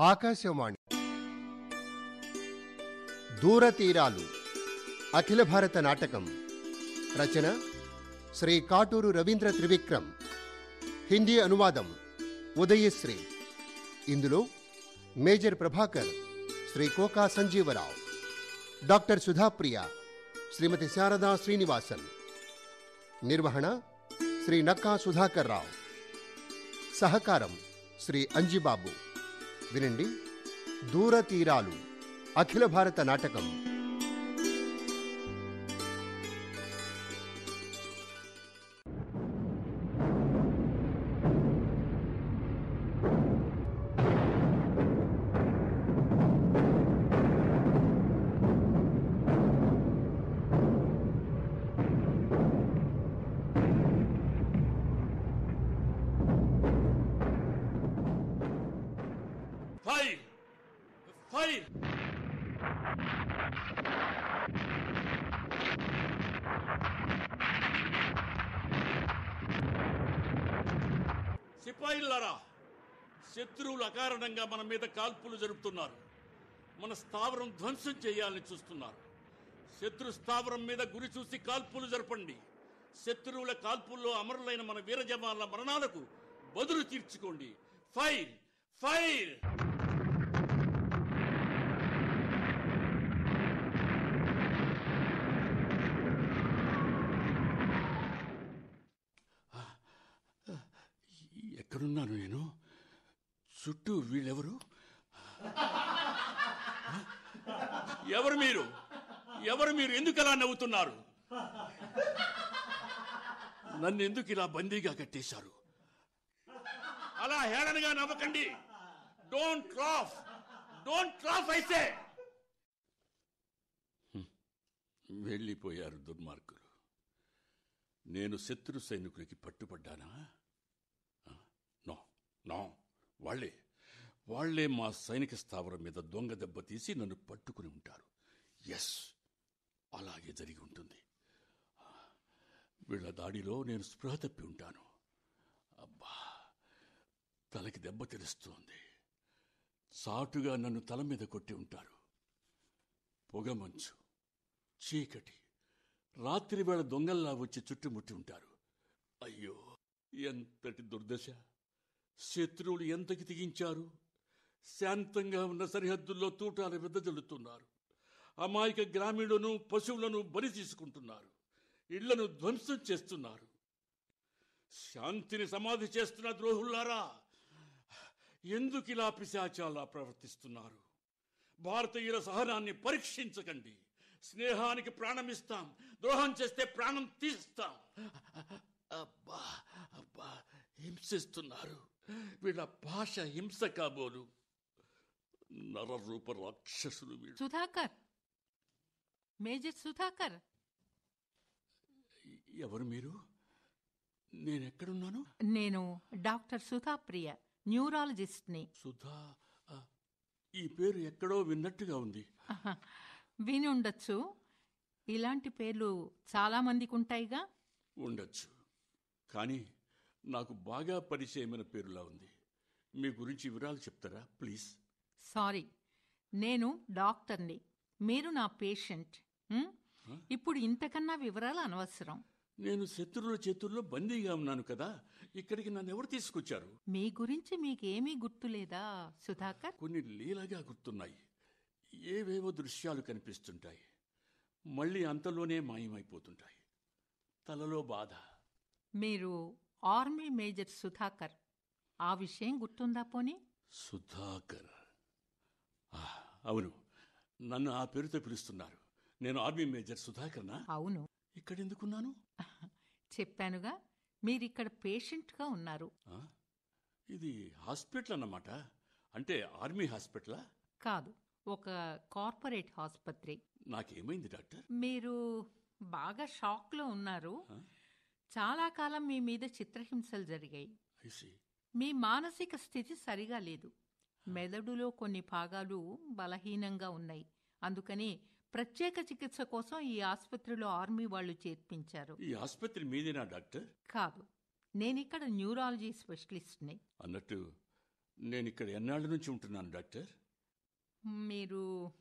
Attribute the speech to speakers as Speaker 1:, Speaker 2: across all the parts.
Speaker 1: ఆకాశవాణి దూరతీరాలు అఖిల భారత నాటకం రచన శ్రీ కాటూరు రవీంద్ర త్రివిక్రమ్ హిందీ అనువాదం ఉదయశ్రీ ఇందులో మేజర్ ప్రభాకర్ శ్రీ కోకా సంజీవరావు డాక్టర్ సుధాప్రియ శ్రీమతి శారదా శ్రీనివాసన్ నిర్వహణ శ్రీ నక్కా సుధాకర్ రావు సహకారం శ్రీ అంజిబాబు వినండి. దూరతీరాలు. అఖిల భారత నాటకం.
Speaker 2: చూస్తున్నారు. మన స్థావరం ధ్వంసం చేయాలని చూస్తున్నారు. శత్రు స్థావరం మీద గురి చూసి కాల్పులు జరపండి. శత్రువుల కాల్పుల్లో అమరులైన మన వీర జవాన్ల మరణాలకు బదులు తీర్చుకోండి. ఫైర్! ఫైర్! ఎక్కడున్నాను నేను? చుట్టూ వీళ్ళెవరు? ఎవరు మీరు? ఎవరు మీరు? ఎందుకు అలా నవ్వుతున్నారు? నన్ను ఎందుకు ఇలా బందీగా కట్టేశారు? అలా హేళనగా నవ్వకండి. డోంట్ ట్రాఫ్ డోంట్ ట్రాఫ్ అయితే వెళ్ళిపోయారు దుర్మార్గులు. నేను శత్రు సైనికులకి పట్టుపడ్డానా నో నో. వాళ్ళే వాళ్ళే మా సైనిక స్థావరం మీద దొంగ దెబ్బ తీసి నన్ను పట్టుకుని ఉంటారు. ఎస్ అలాగే జరిగి ఉంటుంది. వీళ్ళ దాడిలో నేను స్పృహ తప్పి ఉంటాను. అబ్బా తలకి దెబ్బ తెలుస్తోంది. సాటుగా నన్ను తల మీద కొట్టి ఉంటారు. పొగమంచు చీకటి రాత్రి వేళ దొంగల్లా వచ్చి చుట్టుముట్టి ఉంటారు. అయ్యో ఎంతటి దుర్దశ. శత్రువులు ఎంతకి తెగించారు? శాంతంగా ఉన్న సరిహద్దుల్లో తూటాలు వెదజల్లుతున్నారు. అమాయక గ్రామీణులను పశువులను బలి తీసుకుంటున్నారు. ఇళ్ళను ధ్వంసం చేస్తున్నారు. శాంతిని సమాధి చేస్తున్న ద్రోహుల్లారా ఎందుకు ఇలా పిశాచాలా ప్రవర్తిస్తున్నారు? భారతీయుల సహనాన్ని పరీక్షించకండి. స్నేహానికి ప్రాణమిస్తాం ద్రోహం చేస్తే ప్రాణం తీస్తాం. అబ్బా అబ్బా హింసిస్తున్నారు. వీళ్ళ భాష హింస కాబోలు నరరూప రాక్షసులు వీళ్ళు.
Speaker 3: సుధాకర్. మేజర్ సుధాకర్.
Speaker 2: ఎవరు మీరు? నేనెక్కడున్నాను?
Speaker 3: నేను డాక్టర్ సుధాప్రియ న్యూరాలజిస్ట్ని.
Speaker 2: సుధా ఈ పేరు ఎక్కడో విన్నట్టుగా ఉంది.
Speaker 3: విని ఉండొచ్చు ఇలాంటి పేర్లు చాలా మందికి ఉంటాయిగా
Speaker 2: ఉండొచ్చు. కానీ నాకు బాగా పరిచయమైన పేరులా ఉంది. మీ గురించి వివరాలు చెప్తారా ప్లీజ్?
Speaker 3: సారీ నేను డాక్టర్ని. మీరు నా పేషెంట్? ఇప్పుడు ఇంతకన్నా వివరాలు అనవసరం.
Speaker 2: నేను శత్రువుల చేతుల్లో బందీగా ఉన్నాను కదా ఇక్కడికి నన్ను ఎవరు తీసుకొచ్చారు?
Speaker 3: మీ గురించి మీకేమీ గుర్తులేదా సుధాకర్?
Speaker 2: కొన్ని లీలగా గుర్తున్నాయి. ఏవేవో దృశ్యాలు కనిపిస్తుంటాయి. మళ్ళీ అంతలోనే మాయమైపోతుంటాయి. తలలో బాధ.
Speaker 3: మీరు ఆర్మీ మేజర్ సుధాకర్. ఆ విషయం గుర్తుందా పోనీ?
Speaker 2: సుధాకర్. అవును. నన్ను ఆ పేరుతో పిలుస్తున్నారు. నేను ఆర్మీ మేజర్ సుధాకర్నా?
Speaker 3: అవును.
Speaker 2: ఇక్కడెందుకున్నాను?
Speaker 3: చెప్పానుగా మీరిక్కడ పేషెంట్గా ఉన్నారు?
Speaker 2: ఇది హాస్పిటల్ అన్నమాట అంటే ఆర్మీ హాస్పిటలా?
Speaker 3: కాదు ఒక కార్పొరేట్ ఆసుపత్రి
Speaker 2: నాకేమైంది డాక్టర్?
Speaker 3: మీరు బాగా షాక్లో ఉన్నారు? చాలా కాలం మీ మీద చిత్రహింసలు జరిగాయి. మీ మానసిక స్థితి సరిగా లేదు. మెదడులో కొన్ని భాగాలు బలహీనంగా ఉన్నాయి. అందుకని ప్రత్యేక చికిత్స కోసం ఈ ఆసుపత్రిలో ఆర్మీ వాళ్ళు చేర్పించారు.
Speaker 2: ఈ ఆసుపత్రి మీదేనా డాక్టర్?
Speaker 3: కాదు. నేనిక్కడ న్యూరాలజీ స్పెషలిస్ట్ని.
Speaker 2: అన్నట్టు నేను ఇక్కడ ఎన్నాళ్ళ నుంచి ఉంటున్నాను డాక్టర్?
Speaker 3: మీరు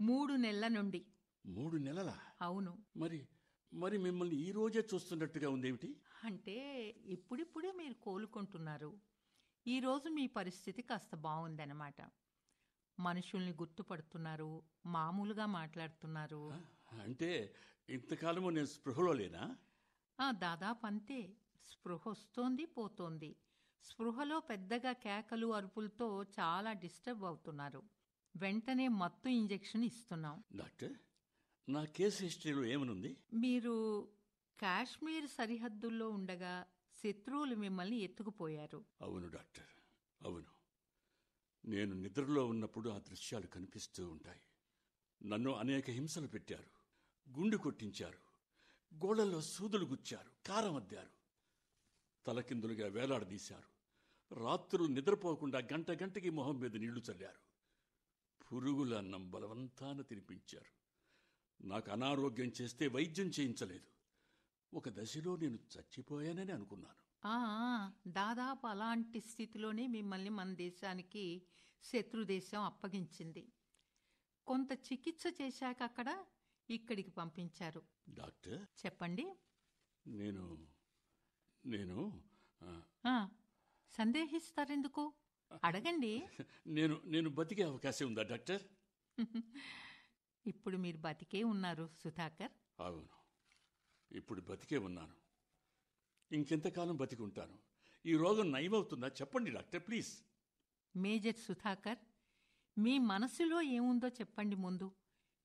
Speaker 3: మూడు నెలల నుండి.
Speaker 2: మూడు నెలలా?
Speaker 3: అవును.
Speaker 2: మరి మరి మిమ్మల్ని ఈ రోజే చూస్తున్నట్టుగా ఉందేమిటి?
Speaker 3: అంటే ఇప్పుడిప్పుడే మీరు కోలుకుంటున్నారు. ఈరోజు మీ పరిస్థితి కాస్త బాగుందన్నమాట. మనుషుల్ని గుర్తుపడుతున్నారు మామూలుగా మాట్లాడుతున్నారు.
Speaker 2: అంటే ఇంతకాలము నేను స్పృహలో లేనా?
Speaker 3: దాదాపు అంతే. స్పృహ వస్తోంది పోతోంది. స్పృహలో పెద్దగా కేకలు అరుపులతో చాలా డిస్టర్బ్ అవుతున్నారు. వెంటనే మత్తు ఇంజెక్షన్ ఇస్తున్నాం.
Speaker 2: డాక్టర్ నా కేసు హిస్టరీలో ఏమనుంది?
Speaker 3: మీరు కాశ్మీర్ సరిహద్దుల్లో ఉండగా శత్రువులు మిమ్మల్ని ఎత్తుకుపోయారు.
Speaker 2: అవును డాక్టర్. అవును. నేను నిద్రలో ఉన్నప్పుడు ఆ దృశ్యాలు కనిపిస్తూ ఉంటాయి. నన్ను అనేక హింసలు పెట్టారు. గుండు కొట్టించారు. గోడల్లో సూదులు గుచ్చారు. కారమద్దారు తలకిందులుగా వేలాడదీశారు రాత్రులు నిద్రపోకుండా గంట గంటకి మొహం మీద నీళ్ళు చల్లారు. పురుగుల అన్నం బలవంతాన తినిపించారు. నాకు అనారోగ్యం చేస్తే వైద్యం చేయించలేదు. ఒక దశలో నేను చచ్చిపోయానని అనుకున్నాను.
Speaker 3: దాదాపు అలాంటి స్థితిలోనే మిమ్మల్ని మన దేశానికి శత్రు దేశం అప్పగించింది. కొంత చికిత్స చేశాక అక్కడ ఇక్కడికి పంపించారు.
Speaker 2: డాక్టర్?
Speaker 3: చెప్పండి.
Speaker 2: నేను నేను
Speaker 3: సందేహిస్తారెందుకు? అడగండి.
Speaker 2: నేను నేను బతికే అవకాశం ఉందా డాక్టర్?
Speaker 3: ఇప్పుడు మీరు బతికే ఉన్నారు సుధాకర్.
Speaker 2: అవును. ఇప్పుడు బతికే ఉన్నాను. ఇంకెంతకాలం బతికి ఉంటాను ఈ రోగం నయమవుతుందా? చెప్పండి డాక్టర్ ప్లీజ్.
Speaker 3: మేజర్ సుధాకర్ మీ మనసులో ఏముందో చెప్పండి ముందు.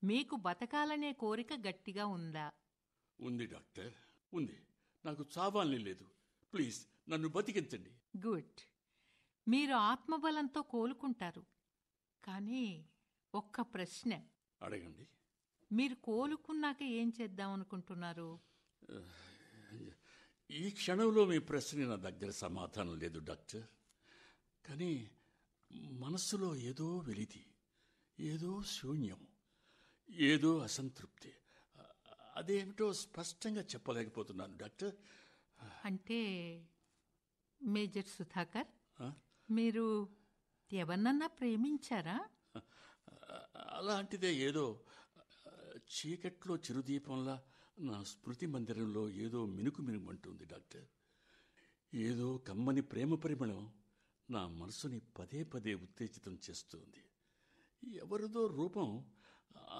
Speaker 3: మీకు బతకాలనే కోరిక గట్టిగా ఉందా?
Speaker 2: ఉంది డాక్టర్ ఉంది. నాకు చావాలని లేదు. ప్లీజ్ నన్ను బతికించండి.
Speaker 3: గుడ్. మీరు ఆత్మబలంతో కోలుకుంటారు. కానీ ఒక్క ప్రశ్న.
Speaker 2: అడగండి.
Speaker 3: మీరు కోలుకున్నాక ఏం చేద్దాం అనుకుంటున్నారు?
Speaker 2: ఈ క్షణంలో మీ ప్రశ్న నా దగ్గర సమాధానం లేదు డాక్టర్. కానీ మనస్సులో ఏదో వెలితి ఏదో శూన్యం ఏదో అసంతృప్తి. అదేమిటో స్పష్టంగా చెప్పలేకపోతున్నాను డాక్టర్.
Speaker 3: అంటే మేజర్ సుధాకర్? మీరు ఎవరినన్నా ప్రేమించారా?
Speaker 2: అలాంటిదే ఏదో చీకట్లో చిరుదీపంలా నా స్మృతి మందిరంలో ఏదో మినుకు మినుమంటుంది డాక్టర్. ఏదో కమ్మని ప్రేమ పరిమళం నా మనసుని పదే పదే ఉత్తేజితం చేస్తుంది. ఎవరిదో రూపం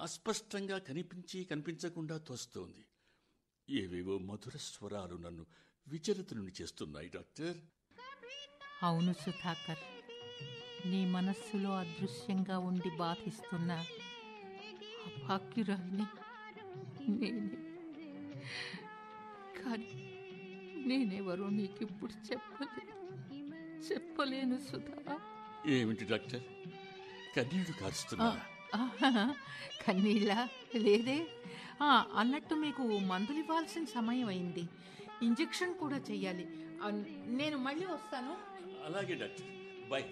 Speaker 2: అస్పష్టంగా కనిపించి కనిపించకుండా తోస్తోంది. ఏవేవో మధుర స్వరాలు నన్ను విచలితులను చేస్తున్నాయి డాక్టర్.
Speaker 3: అవును సుధాకర్. నీ మనస్సులో అదృశ్యంగా ఉండి బాధిస్తున్న అభాగ్యురాల్ని నేనే కానీ నేనెవరో నీకిప్పుడు చెప్పలేను చెప్పలేను సుధా.
Speaker 2: ఏమిటి డాక్టర్? కన్నీళ్ళు కారుస్తున్నారా
Speaker 3: ఆహా, కన్నీళ్ళ? లేదే. అన్నట్టు మీకు మందులు ఇవ్వాల్సిన సమయం అయింది. ఇంజెక్షన్ కూడా చెయ్యాలి. నేను మళ్ళీ వస్తాను.
Speaker 2: అలాగే డాక్టర్. బాయ్.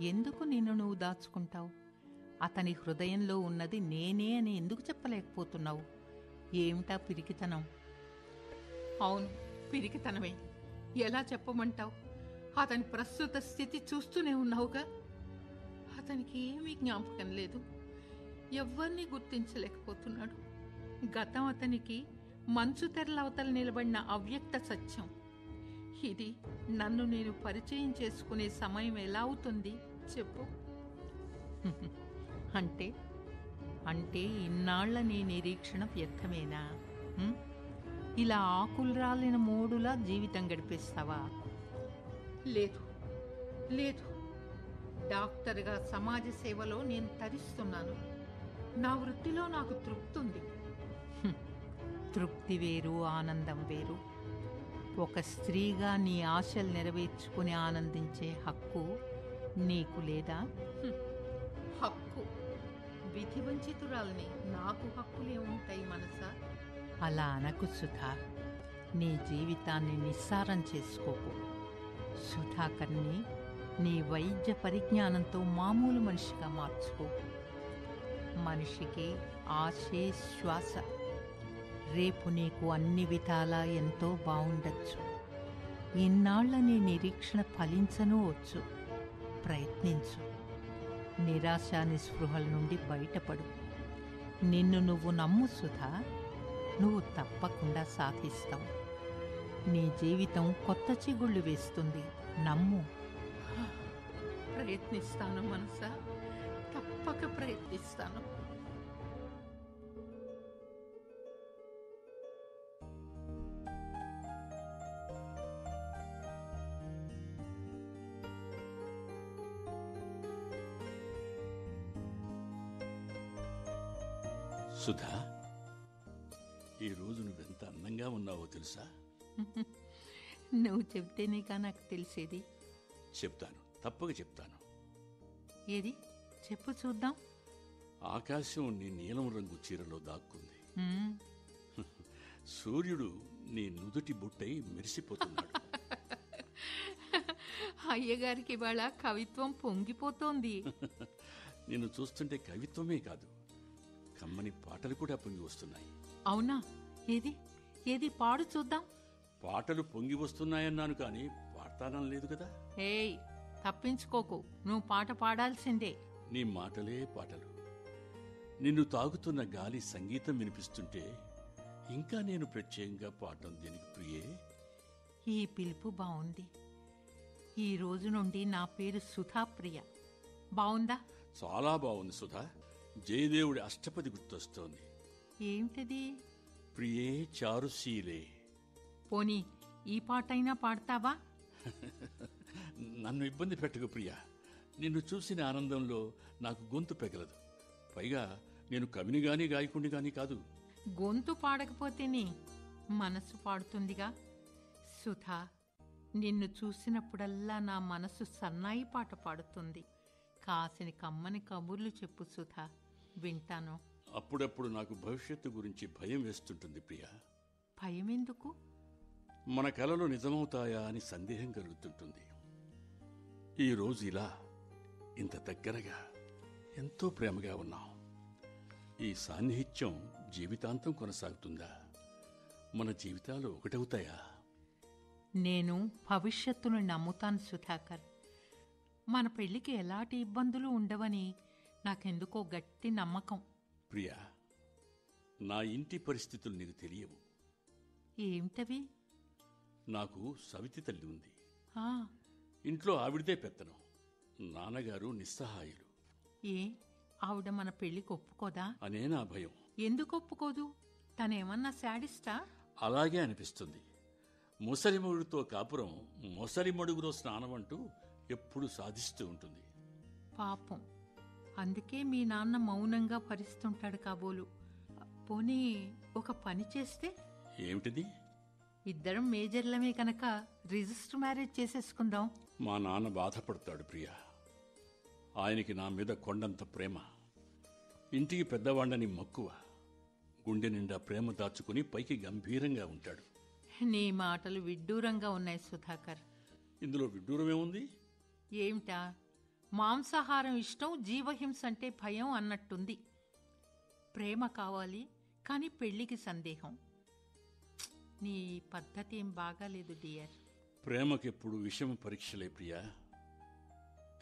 Speaker 3: ఎందుకు నిన్ను నువ్వు దాచుకుంటావు? అతని హృదయంలో ఉన్నది నేనే అని ఎందుకు చెప్పలేకపోతున్నావు? ఏమిటా పిరికితనం? అవును పిరికితనమే. ఎలా చెప్పమంటావు? అతని ప్రస్తుత స్థితి చూస్తూనే ఉన్నావుగా? అతనికి ఏమీ జ్ఞాపకం లేదు. ఎవ్వరిని గుర్తించలేకపోతున్నాడు. గతం అతనికి మంచు తెరలవతల నిలబడిన అవ్యక్త సత్యం. ఇది నన్ను నేను పరిచయం చేసుకునే సమయం ఎలా అవుతుంది? చెప్పు. అంటే అంటే ఇన్నాళ్ళ నీ నిరీక్షణ వ్యర్థమేనా? ఇలా ఆకులు రాలిన మూడులా జీవితం గడిపేస్తావా? లేదు లేదు. డాక్టర్గా సమాజ సేవలో నేను తరిస్తున్నాను. నా వృత్తిలో నాకు తృప్తి ఉంది తృప్తి వేరు ఆనందం వేరు. ఒక స్త్రీగా నీ ఆశలు నెరవేర్చుకుని ఆనందించే హక్కు నీకు లేదా. హక్కు. విధి వంచితురాల్ని నాకు హక్కులే ఉంటాయి మనసా? అలా అనకు సుధా. నీ జీవితాన్ని నిస్సారం చేసుకోకు. సుధాకర్ని నీ వైద్య పరిజ్ఞానంతో మామూలు మనిషిగా మార్చుకో. మనిషికి ఆశే శ్వాస రేపు నీకు అన్ని విధాలా ఎంతో బాగుండొచ్చు ఇన్నాళ్ళ నీ నిరీక్షణ ఫలించనూ వచ్చు. ప్రయత్నించు. నిరాశ నిస్పృహల నుండి బయటపడు. నిన్ను నువ్వు నమ్ము సుధా నువ్వు తప్పకుండా సాధిస్తావు. నీ జీవితం కొత్త చిగుళ్ళు వేస్తుంది. నమ్ము. ప్రయత్నిస్తాను మనసా. తప్పక ప్రయత్నిస్తాను.
Speaker 2: సుధా ఈరోజు నువ్వెంత అందంగా ఉన్నావో తెలుసా?
Speaker 3: నువ్వు చెప్తేనేగా నాకు తెలిసేది.
Speaker 2: చెప్తాను తప్పక చెప్తాను.
Speaker 3: ఏది? చెప్పు చూద్దాం.
Speaker 2: ఆకాశం నీ నీలం రంగు చీరలో దాక్కుంది. సూర్యుడు నీ నుదుటి బుట్టై మెరిసిపోతున్నాడు.
Speaker 3: అయ్యగారికి ఇవాళ కవిత్వం పొంగిపోతోంది.
Speaker 2: నిన్ను చూస్తుంటే కవిత్వమే కాదు కమ్మని పాటలు కూడా పొంగి వస్తున్నాయి.
Speaker 3: అవునా? ఏది? ఏది? పాడు చూద్దాం.
Speaker 2: పాటలు పొంగి వస్తున్నాయన్నాను కానీ పాడతానం లేదు కదా?
Speaker 3: ఏయ్ తప్పించుకోకు. నువ్వు పాట పాడాల్సిందే.
Speaker 2: నీ మాటలే పాటలు. నిన్ను తాగుతున్న గాలి సంగీతం వినిపిస్తుంటే ఇంకా నేను ప్రత్యేకంగా పాడటం దేనికి ప్రియే?
Speaker 3: ఈ పిలుపు బాగుంది ఈ రోజు నుండి నా పేరు సుధాప్రియ బావుందా?
Speaker 2: చాలా బాగుంది సుధా. జయదేవుడి అష్టపది గుర్తొస్తోంది.
Speaker 3: ఏమిటిది?
Speaker 2: ప్రియే చారుశీలే
Speaker 3: పోనీ ఈ పాటైనా పాడతావా?
Speaker 2: నన్ను ఇబ్బంది పెట్టకు ప్రియా. నిన్ను చూసిన ఆనందంలో నాకు గొంతు పెగలదు. పైగా నేను కవిని గాని గాయకుడిని గాని కాదు.
Speaker 3: గొంతు పాడకపోతేనే మనసు పాడుతుందిగా. సుధా నిన్ను చూసినప్పుడల్లా నా మనసు సన్నాయి పాట పాడుతుంది. కాసిని కమ్మని కబుర్లు చెప్పు సుధా. వింటాను.
Speaker 2: అప్పుడప్పుడు నాకు భవిష్యత్తు గురించి భయం వేస్తుంటుంది ప్రియా.
Speaker 3: భయమెందుకు?
Speaker 2: మన కలలు నిజమవుతాయా అని సందేహం కలుగుతుంటుంది. ఈ రోజు ఇలా ఇంత దగ్గరగా ఎంతో ప్రేమగా ఉన్నాం. ఈ సాన్నిహిత్యం జీవితాంతం కొనసాగుతుందా? మన జీవితాలు ఒకటవుతాయా?
Speaker 3: నేను భవిష్యత్తును నమ్ముతాను సుధాకర్. మన పెళ్ళికి ఎలాంటి ఇబ్బందులు ఉండవని నాకెందుకో గట్టి నమ్మకం.
Speaker 2: ప్రియా నా ఇంటి పరిస్థితులు నీకు తెలియవు.
Speaker 3: ఏమిటవి?
Speaker 2: నాకు సవితి తల్లి ఉంది.
Speaker 3: ఆ,
Speaker 2: ఇంట్లో ఆవిడదే పెత్తనం. నాన్నగారు నిస్సహాయులు.
Speaker 3: ఏ? ఆవిడ మన పెళ్ళికి ఒప్పుకోదా?
Speaker 2: అనే నా భయం.
Speaker 3: ఎందుకు ఒప్పుకోదు? తనేమన్నా శాడిస్టా?
Speaker 2: అలాగే అనిపిస్తుంది. ముసలిమడుగుతో కాపురం మొసలిమడుగులో స్నానం అంటూ ఎప్పుడు సాధిస్తూ ఉంటుంది.
Speaker 3: పాపం. అందుకే మీ నాన్న మౌనంగా భరిస్తుంటాడు కాబోలు. పోనీ ఒక పని చేస్తే?
Speaker 2: ఏమిటిది?
Speaker 3: ఇద్దరం మేజర్లమే కనుక రిజిస్టర్ మ్యారేజ్ చేసేసుకుందాం.
Speaker 2: మా నాన్న బాధపడతాడు ప్రియా. ఆయనకి నా మీద కొండంత ప్రేమ. ఇంటికి పెద్దవాళ్ళని మక్కువ. గుండె నిండా ప్రేమ దాచుకుని పైకి గంభీరంగా ఉంటాడు.
Speaker 3: నీ మాటలు విడ్డూరంగా ఉన్నాయి సుధాకర్.
Speaker 2: ఇందులో విడ్డూరమేముంది?
Speaker 3: ఏమిటా? మాంసాహారం ఇష్టం జీవహింస అంటే భయం అన్నట్టుంది. ప్రేమ కావాలి కానీ పెళ్ళికి సందేహం! నీ పద్ధతి ఏం బాగాలేదు డియర్.
Speaker 2: ప్రేమకెప్పుడు విషమ పరీక్షలే ప్రియా.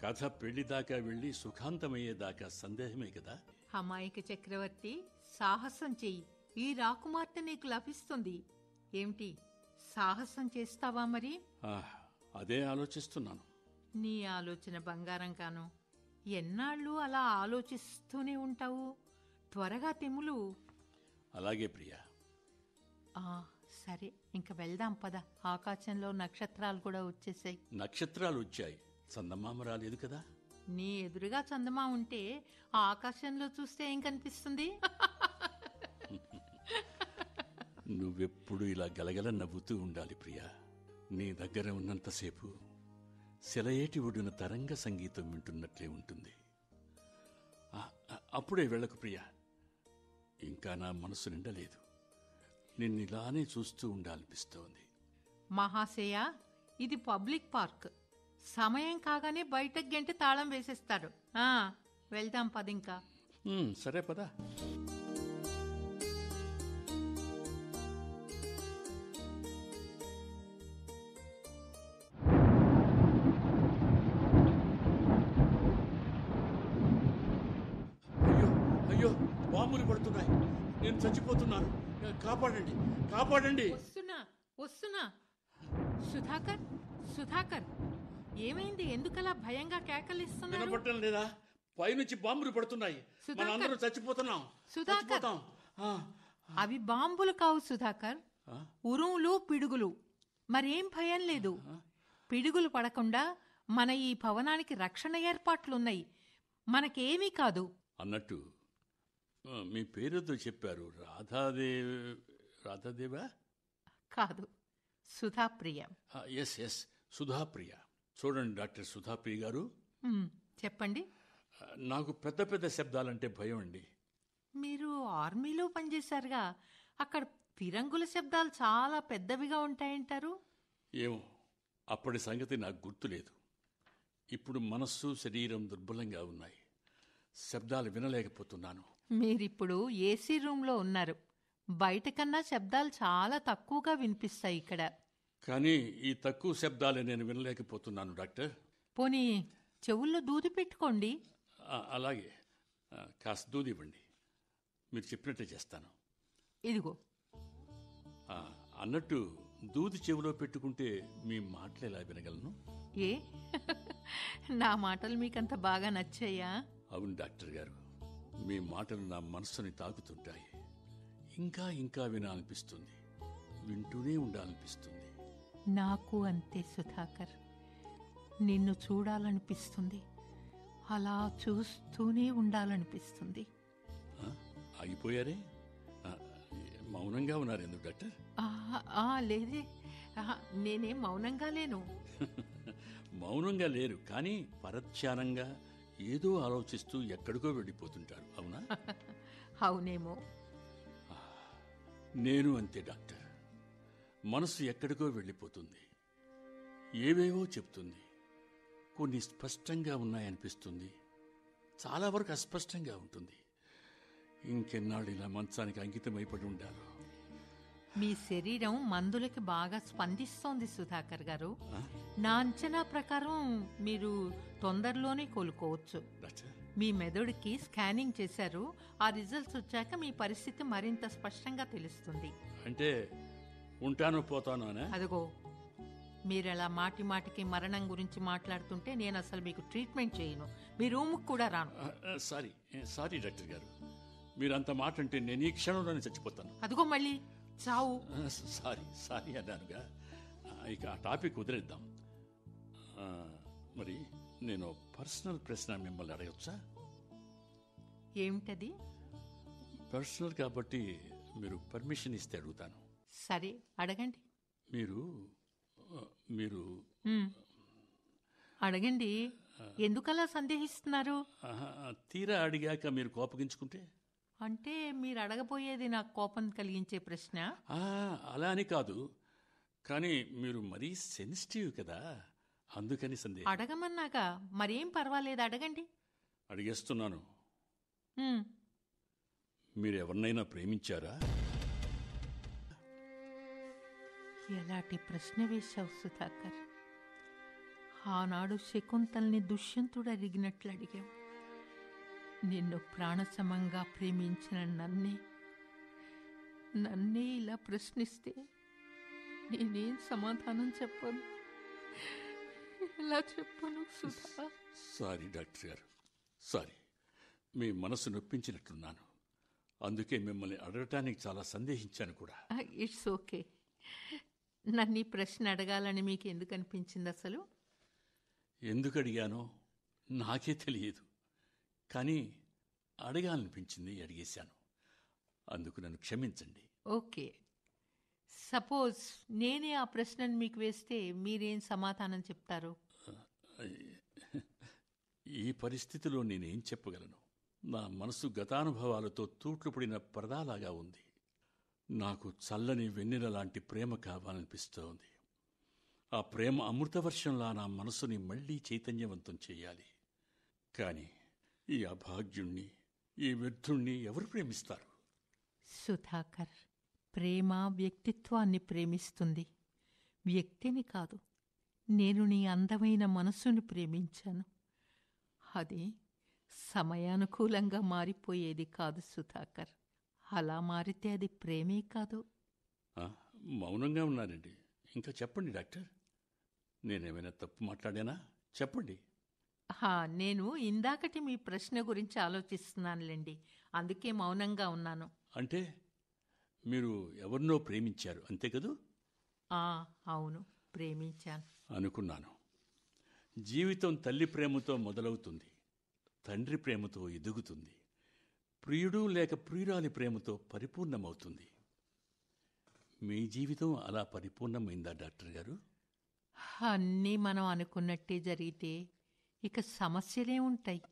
Speaker 2: కథ పెళ్ళి దాకా వెళ్ళి సుఖాంతమయ్యేదాకా సందేహమే కదా.
Speaker 3: అమాయక చక్రవర్తి సాహసం చెయ్యి. ఈ రాకుమార్తె నీకు లభిస్తుంది. ఏమిటి? సాహసం చేస్తావా మరి?
Speaker 2: అదే ఆలోచిస్తున్నాను.
Speaker 3: నీ ఆలోచన బంగారం కాను. ఎన్నాళ్ళు అలా ఆలోచిస్తూనే ఉంటావు? త్వరగా తెములు.
Speaker 2: అలాగే ప్రియా.
Speaker 3: ఆ, సరే ఇంక వెళ్దాం పద. ఆకాశంలో నక్షత్రాలు కూడా వచ్చేసాయి.
Speaker 2: నక్షత్రాలు వచ్చాయి. చందమామ రాలేదు కదా?
Speaker 3: నీ ఎదురుగా చందమా ఉంటే ఆకాశంలో చూస్తే ఏం కనిపిస్తుంది
Speaker 2: నువ్వెప్పుడు ఇలా గలగల నవ్వుతూ ఉండాలి ప్రియా. నీ దగ్గర ఉన్నంతసేపు సెలయేటి ఒడిన తరంగ సంగీతం వింటున్నట్లే ఉంటుంది. అప్పుడే వెళ్ళకు ప్రియా. ఇంకా నా మనసు నిండలేదు. నిన్ను ఇలానే చూస్తూ ఉండాలనిపిస్తోంది.
Speaker 3: మహాశయ ఇది పబ్లిక్ పార్క్. సమయం కాగానే బయటకు గంటి తాళం వేసేస్తారు. వెళ్దాం పదింకా.
Speaker 2: సరే పదా. కాపాడండి కాపాడండి.
Speaker 3: వస్తున్నా వస్తున్నా. సుధాకర్ సుధాకర్ ఏమైంది? ఎందుకలా భయంగా కేకలిస్తున్నారు?
Speaker 2: వినపడటం లేదా? పైనుంచి బాంబులు పడుతున్నాయి.
Speaker 3: సుధాకర్.
Speaker 2: మన అందరూ చచ్చిపోతున్నాం
Speaker 3: సుధాకర్. అవి బాంబులు కావు సుధాకర్? ఉరుములు పిడుగులు. మరేం భయం లేదు. పిడుగులు పడకుండా మన ఈ భవనానికి రక్షణ ఏర్పాట్లున్నాయి. మనకేమీ కాదు.
Speaker 2: అన్నట్టు మీ పేరుతో చెప్పారు. రాధాదేవ్ రాధాదేవా?
Speaker 3: కాదు సుధాప్రియ.
Speaker 2: Yes yes Sudhapriya. చూడండి డాక్టర్ సుధాప్రియ గారు.
Speaker 3: చెప్పండి.
Speaker 2: నాకు పెద్ద పెద్ద శబ్దాలంటే భయం అండి.
Speaker 3: మీరు ఆర్మీలో పనిచేశారుగా. అక్కడ ఫిరంగుల శబ్దాలు చాలా పెద్దవిగా ఉంటాయంటారు?
Speaker 2: ఏమో అప్పటి సంగతి నాకు గుర్తులేదు. ఇప్పుడు మనస్సు శరీరం దుర్బలంగా ఉన్నాయి. శబ్దాలు వినలేకపోతున్నాను.
Speaker 3: మీరిప్పుడు ఏసీ రూమ్లో ఉన్నారు. బయట కన్నా శబ్దాలు చాలా తక్కువగా వినిపిస్తాయి ఇక్కడ.
Speaker 2: కానీ ఈ తక్కువ శబ్దాలే నేను వినలేకపోతున్నాను డాక్టర్.
Speaker 3: పోనీ చెవుల్లో దూది పెట్టుకోండి.
Speaker 2: అలాగే. కాస్త దూది ఇవ్వండి. మీరు చెప్పినట్టే చేస్తాను.
Speaker 3: ఇదిగో.
Speaker 2: అన్నట్టు దూది చెవిలో పెట్టుకుంటే మీ మాటలు ఎలా వినగలను?
Speaker 3: ఏ? నా మాటలు మీకంత బాగా నచ్చాయా?
Speaker 2: అవును డాక్టర్ గారు. మీ మాటలు నా మనస్సుని తాకుతుంటాయి. ఇంకా ఇంకా వినాలనిపిస్తుంది. వింటూనే ఉండాలనిపిస్తుంది.
Speaker 3: నాకు అంతే సుధాకర్. నిన్ను చూడాలనిపిస్తుంది. అలా చూస్తూనే ఉండాలనిపిస్తుంది.
Speaker 2: ఆగిపోయారే? మౌనంగా ఉన్నారు ఎందుకు డాక్టర్?
Speaker 3: లేదే. నేనేం మౌనంగా లేను.
Speaker 2: మౌనంగా లేరు కానీ పరధ్యానంగా ఏదో ఆలోచిస్తూ ఎక్కడికో వెళ్ళిపోతుంటారు అవునా?
Speaker 3: అవునేమో.
Speaker 2: నేను అంతే డాక్టర్. మనసు ఎక్కడికో వెళ్ళిపోతుంది. ఏవేవో చెప్తుంది. కొన్ని స్పష్టంగా ఉన్నాయనిపిస్తుంది. చాలా వరకు అస్పష్టంగా ఉంటుంది. ఇంకెన్నాళ్ళు ఇలా మంచానికి అంకితమైపడి ఉండాలి.
Speaker 3: మీ శరీరం మందులకి బాగా స్పందిస్తోంది సుధాకర్ గారు. నా అంచనా ప్రకారం మీరు తొందరలోనే కోలుకోవచ్చు. మీ మెదడుకి స్కానింగ్ చేశారు. ఆ రిజల్ట్స్ వచ్చాక మీ పరిస్థితి మరింత స్పష్టంగా తెలుస్తుంది.
Speaker 2: అంటే ఉంటాను పోతాను
Speaker 3: అదిగో మీరు అలా మాటి మాటికి మరణం గురించి మాట్లాడుతుంటే నేను అసలు మీకు ట్రీట్మెంట్ చేయను. మీ రూమ్కి కూడా రాను.
Speaker 2: సారీ సారీ డాక్టర్ గారు. మీరు అంత మాట అంటే నేను ఈ క్షణంలోనే చచ్చిపోతాను.
Speaker 3: అదిగో మళ్ళీ. చావు.
Speaker 2: సారీ సారీ అన్నానుగా. ఇక ఆ టాపిక్ వదిలేద్దాం. మరి నేను పర్సనల్ ప్రశ్న మిమ్మల్ని అడగచ్చా?
Speaker 3: ఏమిటది?
Speaker 2: పర్సనల్ కాబట్టి మీరు పర్మిషన్ ఇస్తే అడుగుతాను.
Speaker 3: సరే అడగండి.
Speaker 2: మీరు మీరు.
Speaker 3: అడగండి. ఎందుకలా సందేహిస్తున్నారు?
Speaker 2: తీరా అడిగాక మీరు కోపగించుకుంటే?
Speaker 3: అంటే మీరు అడగబోయేది నాకు కోపం కలిగించే ప్రశ్న?
Speaker 2: అలా అని కాదు. కానీ మీరు మరీ సెన్సిటివ్ కదా. అందుకని సందేహం.
Speaker 3: అడగమన్నాగా మరేం పర్వాలేదు అడగండి.
Speaker 2: అడిగేస్తున్నాను. మీరు ఎవరినైనా ప్రేమించారా?
Speaker 3: ఎలాంటి ప్రశ్న వేశావు సుధాకర్? ఆనాడు శకుంతల్ని దుష్యంతుడు అడిగినట్లు అడిగావు. నిన్ను ప్రాణసమంగా ప్రేమించిన నన్నే నన్నే ఇలా ప్రశ్నిస్తే నేనేం సమాధానం చెప్పను? ఎలా చెప్పను సుధా?
Speaker 2: సారీ డాక్టర్ గారు. సారీ మీ మనసు నొప్పించినట్లున్నాను. అందుకే మిమ్మల్ని అడగటానికి చాలా సందేహించాను కూడా.
Speaker 3: It's okay. నన్ను ఈ ప్రశ్న అడగాలని మీకు ఎందుకు అనిపించింది అసలు?
Speaker 2: ఎందుకు అడిగానో నాకే తెలియదు. కానీ అడగాలనిపించింది అడిగేశాను. అందుకు నన్ను క్షమించండి.
Speaker 3: ఓకే. సపోజ్ నేనే ఆ ప్రశ్నను మీకు వేస్తే మీరేం సమాధానం చెప్తారు?
Speaker 2: ఈ పరిస్థితిలో నేనేం చెప్పగలను? నా మనసు గతానుభవాలతో తూట్లు పడిన పరదాలాగా ఉంది. నాకు చల్లని వెన్నెల లాంటి ప్రేమ కావాలనిపిస్తోంది. ఆ ప్రేమ అమృతవర్షంలా నా మనసుని మళ్ళీ చైతన్యవంతం చేయాలి. కానీ ఈ అభాగ్యుణ్ణి ఈ వ్యర్థుణ్ణి ఎవరు ప్రేమిస్తారు?
Speaker 3: సుధాకర్ ప్రేమ వ్యక్తిత్వాన్ని ప్రేమిస్తుంది. వ్యక్తిని కాదు నేను నీ అందమైన మనసుని ప్రేమించాను. అది సమయానుకూలంగా మారిపోయేది కాదు సుధాకర్. అలా మారితే అది ప్రేమే కాదు.
Speaker 2: మౌనంగా ఉన్నానండి. ఇంకా చెప్పండి డాక్టర్. నేనేమైనా తప్పు మాట్లాడానా? చెప్పండి.
Speaker 3: నేను ఇందాకటి మీ ప్రశ్న గురించి ఆలోచిస్తున్నానులేండి. అందుకే మౌనంగా ఉన్నాను.
Speaker 2: అంటే మీరు ఎవరినో ప్రేమించారు అంతే కదూ?
Speaker 3: అవును ప్రేమించాను.
Speaker 2: అనుకున్నాను. జీవితం తల్లి ప్రేమతో మొదలవుతుంది తండ్రి ప్రేమతో ఎదుగుతుంది ప్రియుడు లేక ప్రియురాలి ప్రేమతో పరిపూర్ణమవుతుంది. మీ జీవితం అలా పరిపూర్ణమైందా డాక్టర్ గారు?
Speaker 3: అన్నీ మనం అనుకున్నట్టే జరిగితే ఇక సమస్యలే ఉంటాయి.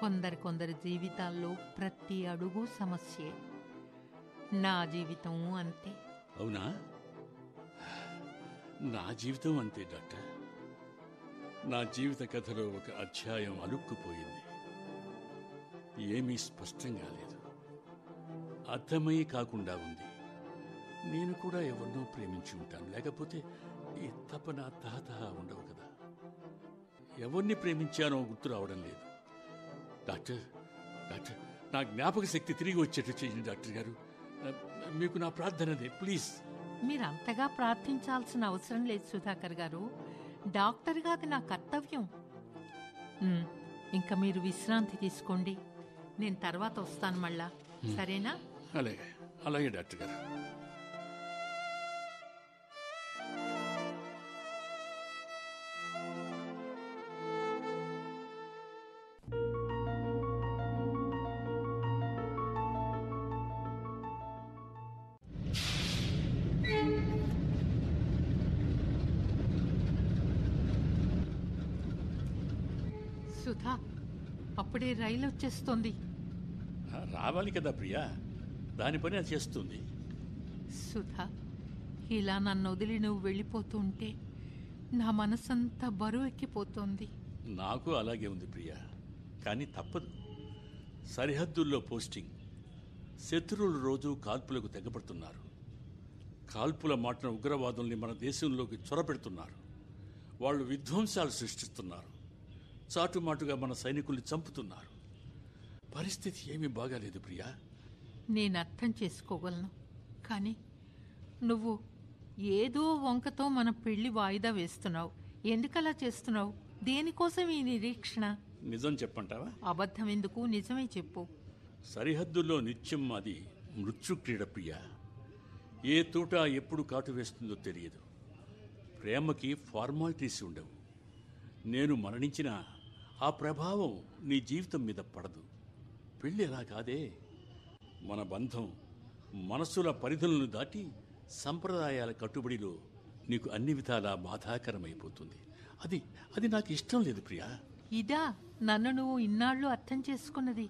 Speaker 3: కొందరు కొందరు జీవితాల్లో ప్రతి అడుగు సమస్యే. నా జీవితం అంతే.
Speaker 2: అవునా? నా జీవితం అంతే డాక్టర్. నా జీవిత కథలో ఒక అధ్యాయం అలుక్కుపోయింది. ఏమీ స్పష్టంగా లేదు అర్థమై కాకుండా ఉంది. నేను కూడా ఎవరినో ప్రేమించి ఉంటాను. లేకపోతే ఈ తపన తహతహ ఉండవు కదా. ఎవరిని ప్రేమించానో గుర్తు రావడం లేదు. డాక్టర్ డాక్టర్ నా జ్ఞాపక శక్తి తిరిగి వచ్చేట్టు చేయండి డాక్టర్ గారు. మీకు నా ప్రార్థనదే ప్లీజ్.
Speaker 3: మీరంతగా ప్రార్థించాల్సిన అవసరం లేదు సుధాకర్ గారు. డాక్టర్గా అది నా కర్తవ్యం. ఇంకా మీరు విశ్రాంతి తీసుకోండి. నేను తర్వాత వస్తాను మళ్ళా. సరేనా?
Speaker 2: అలాగే అలాగే డాక్టర్ గారు.
Speaker 3: రైలు వచ్చేస్తోంది
Speaker 2: రావాలి కదా ప్రియా. దాని పని అది చేస్తుంది.
Speaker 3: సుధా ఇలా నన్ను వదిలి నువ్వు వెళ్ళిపోతుంటే నా మనసంతా బరువు ఎక్కిపోతోంది
Speaker 2: నాకు అలాగే ఉంది ప్రియా. కానీ తప్పదు. సరిహద్దుల్లో పోస్టింగ్. శత్రువులు రోజు కాల్పులకు తెగపడుతున్నారు. కాల్పుల మాటన ఉగ్రవాదుల్ని మన దేశంలోకి చొరపెడుతున్నారు. వాళ్ళు విధ్వంసాలు సృష్టిస్తున్నారు. చాటుమాటుగా మన సైనికుల్ని చంపుతున్నారు. పరిస్థితి ఏమీ బాగాలేదు ప్రియా.
Speaker 3: నేను అర్థం చేసుకోగలను. కానీ నువ్వు ఏదో వంకతో మన పెళ్ళి వాయిదా వేస్తున్నావు. ఎందుకలా చేస్తున్నావు? దేనికోసం ఈ నిరీక్షణ?
Speaker 2: నిజం చెప్పంటావా?
Speaker 3: అబద్ధం ఎందుకు? నిజమే చెప్పు.
Speaker 2: సరిహద్దుల్లో నిత్యం అది మృత్యుక్రీడ ప్రియ. ఏ తూట ఎప్పుడు కాటు వేస్తుందో తెలియదు. ప్రేమకి ఫార్మాలిటీస్ ఉండవు. నేను మరణించిన ఆ ప్రభావం నీ జీవితం మీద పడదు. పెళ్ళి అలా కాదే. మన బంధం మనసుల పరిధులను దాటి సంప్రదాయాల కట్టుబడిలో నీకు అన్ని విధాలా బాధాకరమైపోతుంది. అది అది నాకు ఇష్టం లేదు ప్రియా.
Speaker 3: ఇదా నన్ను నువ్వు ఇన్నాళ్ళు అర్థం చేసుకున్నది.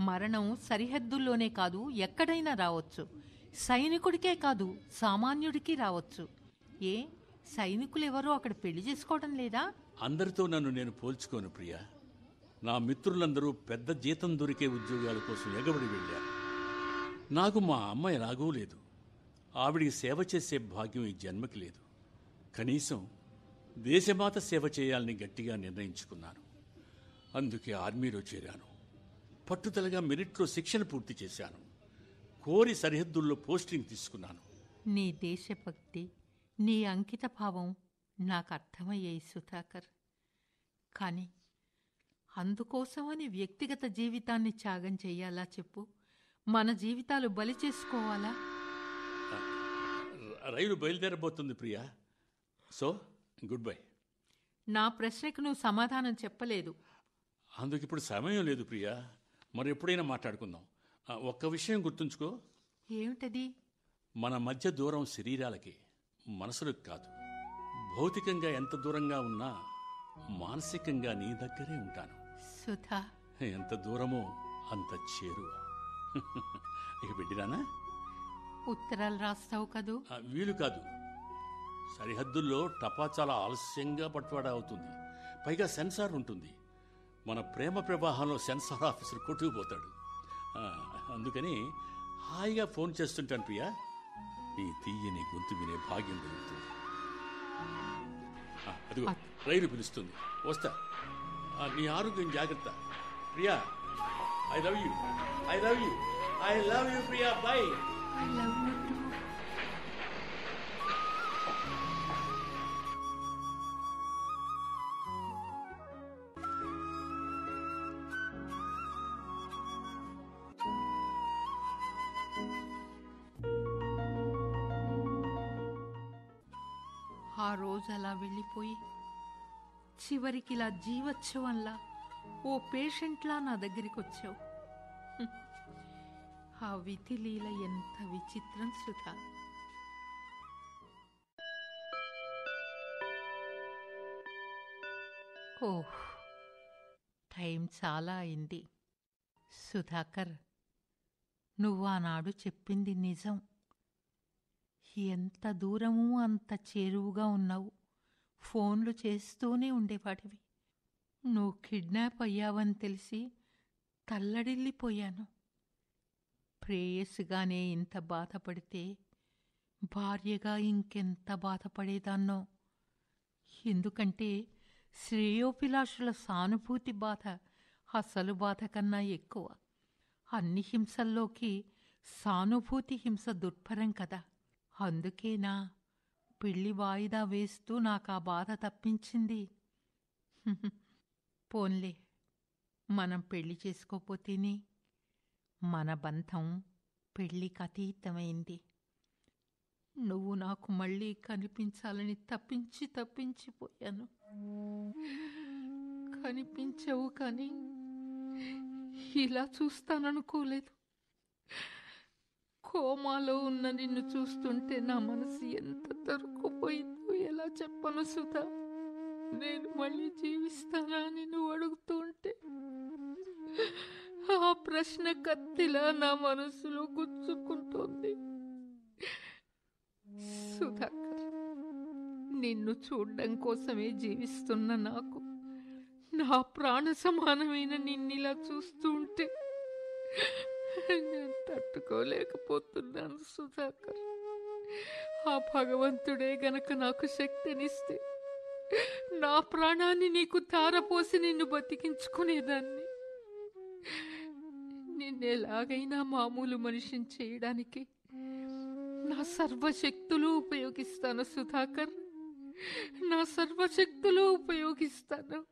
Speaker 3: మరణం సరిహద్దుల్లోనే కాదు ఎక్కడైనా రావచ్చు. సైనికుడికే కాదు సామాన్యుడికి రావచ్చు. ఏ సైనికులెవరూ అక్కడ పెళ్ళి చేసుకోవడం లేదా?
Speaker 2: అందరితో నన్ను నేను పోల్చుకోను ప్రియా. నా మిత్రులందరూ పెద్ద జీతం దొరికే ఉద్యోగాల కోసం ఎగబడి వెళ్ళారు. నాకు మా అమ్మ ఎలాగూ లేదు. ఆవిడికి సేవ చేసే భాగ్యం ఈ జన్మకి లేదు. కనీసం దేశమాత సేవ చేయాలని గట్టిగా నిర్ణయించుకున్నాను. అందుకే ఆర్మీలో చేరాను. పట్టుదలగా మెరిట్లో శిక్షణ పూర్తి చేశాను. కోరి సరిహద్దుల్లో పోస్టింగ్ తీసుకున్నాను.
Speaker 3: నీ దేశభక్తి నీ అంకిత భావం నాకు అర్థమయ్యాయి సుధాకర్. కానీ అందుకోసమని వ్యక్తిగత జీవితాన్ని త్యాగం చెయ్యాలా చెప్పు? మన జీవితాలు బలి చేసుకోవాలా?
Speaker 2: రైలు బయలుదేరబోతుంది ప్రియా. So good bye.
Speaker 3: నా ప్రశ్నకు నువ్వు సమాధానం చెప్పలేదు.
Speaker 2: అందుకు ఇప్పుడు సమయం లేదు ప్రియా. మరి ఎప్పుడైనా మాట్లాడుకుందాం. ఒక్క విషయం గుర్తుంచుకో.
Speaker 3: ఏమిటది?
Speaker 2: మన మధ్య దూరం శరీరాలకి మనసులకు కాదు. భౌతికంగా ఎంత దూరంగా ఉన్నా మానసికంగా నీ దగ్గరే ఉంటాను.
Speaker 3: సుధా.
Speaker 2: ఎంత దూరమో అంత చేరువ. ఇక పెట్టిరానా
Speaker 3: ఉత్తరాలు రాస్తావు కదూ?
Speaker 2: వీలు కాదు. సరిహద్దుల్లో టపా చాలా ఆలస్యంగా పట్టుబడ అవుతుంది. పైగా సెన్సార్ ఉంటుంది. మన ప్రేమ ప్రవాహంలో సెన్సార్ ఆఫీసర్ కొట్టుకుపోతాడు అందుకని హాయిగా ఫోన్ చేస్తుంటాను ప్రియా. నీ తీయని గొంతు వినే భాగ్యం దొరుకుతుంది. అదిగో రైలు పిలుస్తుంది. వస్తా. ఆ, నీ ఆరోగ్యం జాగ్రత్త. Priya I love you I love you I love you Priya. Bye
Speaker 3: I love you too ఆ రోజు అలా వెళ్ళిపోయి చివరికి ఇలా జీవోత్సవంలా ఓ పేషెంట్లా నా దగ్గరికి వచ్చావు ఆ విధి లీల ఎంత విచిత్రం సుధా ఓహ్ టైం చాలా అయింది. సుధాకర్ నువ్వు ఆనాడు చెప్పింది నిజం. ఎంత దూరము అంత చేరువుగా ఉన్నావు. ఫోన్లు చేస్తూనే ఉండేవాడివి. నువ్వు కిడ్నాప్ అయ్యావని తెలిసి తల్లడిల్లిపోయాను. ప్రేయస్గానే ఇంత బాధపడితే భార్యగా ఇంకెంత బాధపడేదాన్నో? ఎందుకంటే శ్రేయోభిలాషుల సానుభూతి బాధ అసలు బాధ కన్నా ఎక్కువ. అన్ని హింసల్లోకి సానుభూతి హింస దుర్భరం కదా. అందుకేనా? పెళ్ళి వాయిదా వేస్తూ నాకు ఆ బాధ తప్పించింది. పోన్లే మనం పెళ్ళి చేసుకోపోతేనే మన బంధం పెళ్ళికి అతీతమైంది. నువ్వు నాకు మళ్ళీ కనిపించాలని తప్పించి తప్పించిపోయాను కనిపించవు కానీ ఇలా చూస్తాననుకోలేదు. కోమాలో ఉన్న నిన్ను చూస్తుంటే నా మనసు ఎంత తరుక్కుపోయిందో ఎలా చెప్పను సుధా? నేను మళ్ళీ జీవిస్తానా నిన్ను అడుగుతుంటే? ఆ ప్రశ్న కత్తిలా నా మనసులో గుచ్చుకుంటోంది. సుధాకర్ నిన్ను చూడడం కోసమే జీవిస్తున్న నాకు నా ప్రాణ సమానమైన నిన్నిలా చూస్తుంటే నేను తట్టుకోలేకపోతున్నాను సుధాకర్. ఆ భగవంతుడే గనక నాకు శక్తినిస్తే నా ప్రాణాన్ని నీకు తారపోసి నిన్ను బతికించుకునేదాన్ని. నిన్నెలాగైనా మామూలు మనిషిని చేయడానికి నా సర్వశక్తులు ఉపయోగిస్తాను సుధాకర్. నా సర్వశక్తులు ఉపయోగిస్తాను.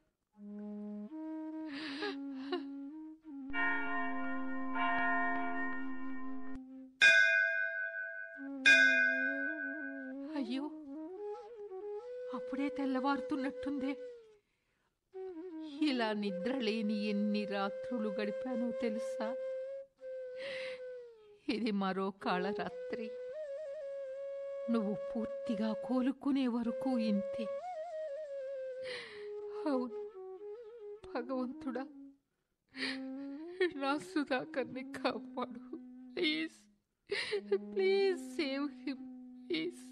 Speaker 3: అయ్యో అప్పుడే తెల్లవారుతున్నట్టుందే. ఇలా నిద్రలేని ఎన్ని రాత్రులు గడిపానో తెలుసా? ఇది మరో కాళరాత్రి. నువ్వు పూర్తిగా కోలుకునే వరకు ఇంతే. అవును భగవంతుడా. నా సుధాకర్ని కాపాడు. Please please save him please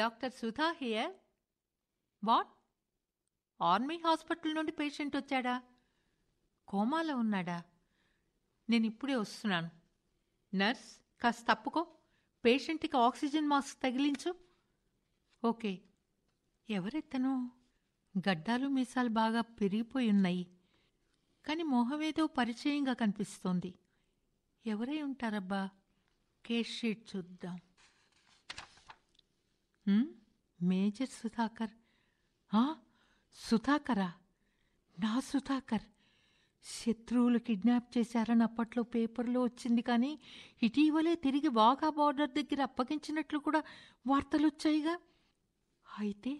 Speaker 3: doctor Sudha here? What? Army hospital నుండి పేషెంట్ వచ్చాడా? కోమాలో ఉన్నాడా? నేను ఇప్పుడే వస్తున్నాను. నర్స్ కాస్త తప్పుకో. పేషెంట్కి ఆక్సిజన్ మాస్క్ తగిలించు. ఓకే. ఎవరెత్తను? గడ్డాలు మీసాలు బాగా పెరిగిపోయి ఉన్నాయి. కానీ మొహమేదో పరిచయంగా కనిపిస్తోంది. ఎవరై ఉంటారబ్బా? కేస్ షీట్ చూద్దాం. మేజర్ సుధాకర్ ఆ? సుధాకరా నా సుధాకర్ శత్రువులు కిడ్నాప్ చేశారని అప్పట్లో పేపర్లో వచ్చింది కానీ ఇటీవలే తిరిగి వాఘా బార్డర్ దగ్గర అప్పగించినట్లు కూడా వార్తలు వచ్చాయిగా. అయితే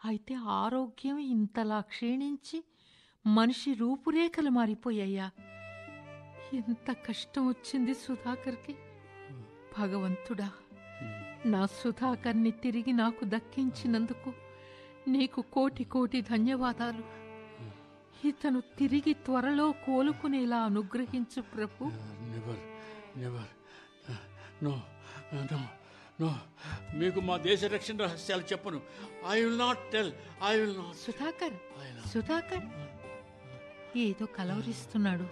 Speaker 3: అయితే ఆరోగ్యం ఇంతలా క్షీణించి మనిషి రూపురేఖలు మారిపోయాయా? ఎంత కష్టం వచ్చింది సుధాకర్కి. భగవంతుడా. నా సుధాకర్ని తిరిగి నాకు దక్కించినందుకు నీకు కోటి కోటి ధన్యవాదాలు. ఇతను తిరిగి త్వరలో కోలుకునేలా అనుగ్రహించు ప్రభు.
Speaker 2: Never never no no no మీకు మా దేశ రక్షణ రహస్యాలు చెప్పను. I will not tell I will not
Speaker 3: Sudhakar Sudhakar. ఏదో కలవరిస్తున్నాడు.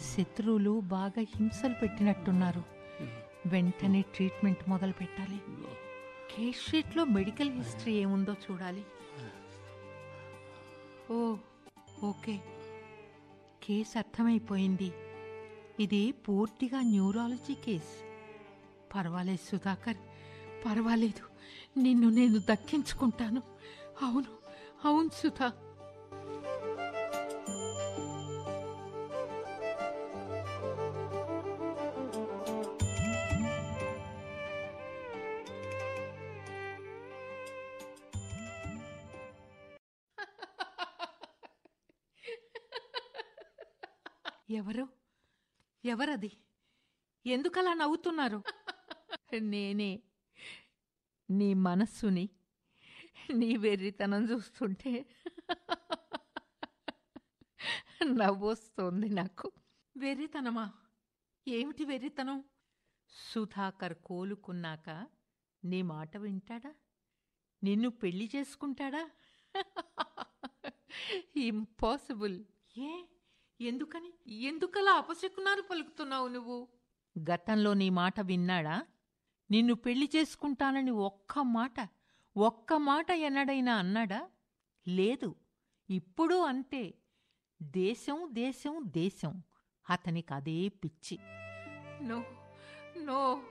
Speaker 3: శత్రువులు బాగా హింసలు పెట్టినట్టున్నారు. వెంటనే ట్రీట్మెంట్ మొదలు పెట్టాలి. కేస్ షీట్లో మెడికల్ హిస్టరీ ఏముందో చూడాలి. ఓ ఓకే. కేస్ అర్థమైపోయింది. ఇది పూర్తిగా న్యూరాలజీ కేస్. పర్వాలేదు సుధాకర్ పర్వాలేదు. నిన్ను నేను దక్కించుకుంటాను. అవును అవును సుధా ఎవరది? ఎందుకలా నవ్వుతున్నారు? నేనే. నీ మనస్సుని నీ వెర్రితనం చూస్తుంటే నవ్వొస్తోంది నాకు. వెర్రితనమా? ఏమిటి వెర్రితనం? సుధాకర్ కోలుకున్నాక నీ మాట వింటాడా? నిన్ను పెళ్ళి చేసుకుంటాడా? ఇంపాసిబుల్. ఏ? ఎందుకని? ఎందుకలా అపశకునాలు పలుకుతున్నావు నువ్వు? గతంలో నీ మాట విన్నాడా? నిన్ను పెళ్ళి చేసుకుంటానని ఒక్క మాట ఒక్క మాట ఎన్నడైనా అన్నాడా? లేదు. ఇప్పుడు అంతే. దేశం దేశం దేశం. అతనికి అదే పిచ్చి. No no.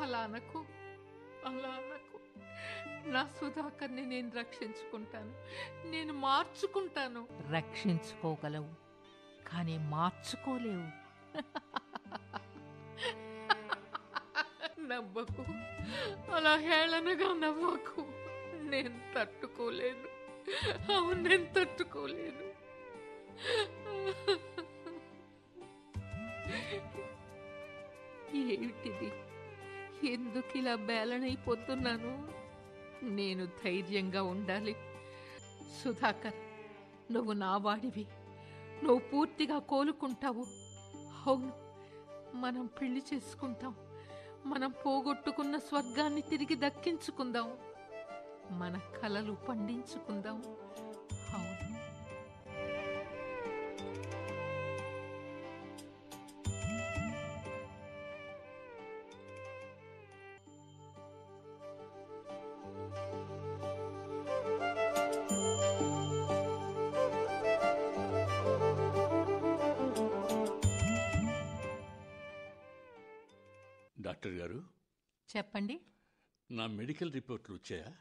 Speaker 3: అలా అనకు. అలా అనకు. నా సుధాకర్ని నేను రక్షించుకుంటాను. నేను మార్చుకుంటాను. రక్షించుకోగలవు. కానీ మార్చుకోలేవు. నవ్వకు అలా హేళనగా నవ్వకు నేను తట్టుకోలేను. అవును నేను తట్టుకోలేను. ఏమిటిది ఎందుకు ఇలా బేలనైపోతున్నాను నేను ధైర్యంగా ఉండాలి. సుధాకర్ నువ్వు నా వాడివి. నువ్వు పూర్తిగా కోలుకుంటావు. అవును మనం పెళ్ళి చేసుకుంటాం. మనం పోగొట్టుకున్న స్వర్గాన్ని తిరిగి దక్కించుకుందాం. మన కలలు పండించుకుందాం.
Speaker 2: నా మెడికల్ రిపోర్ట్లు వచ్చాయా?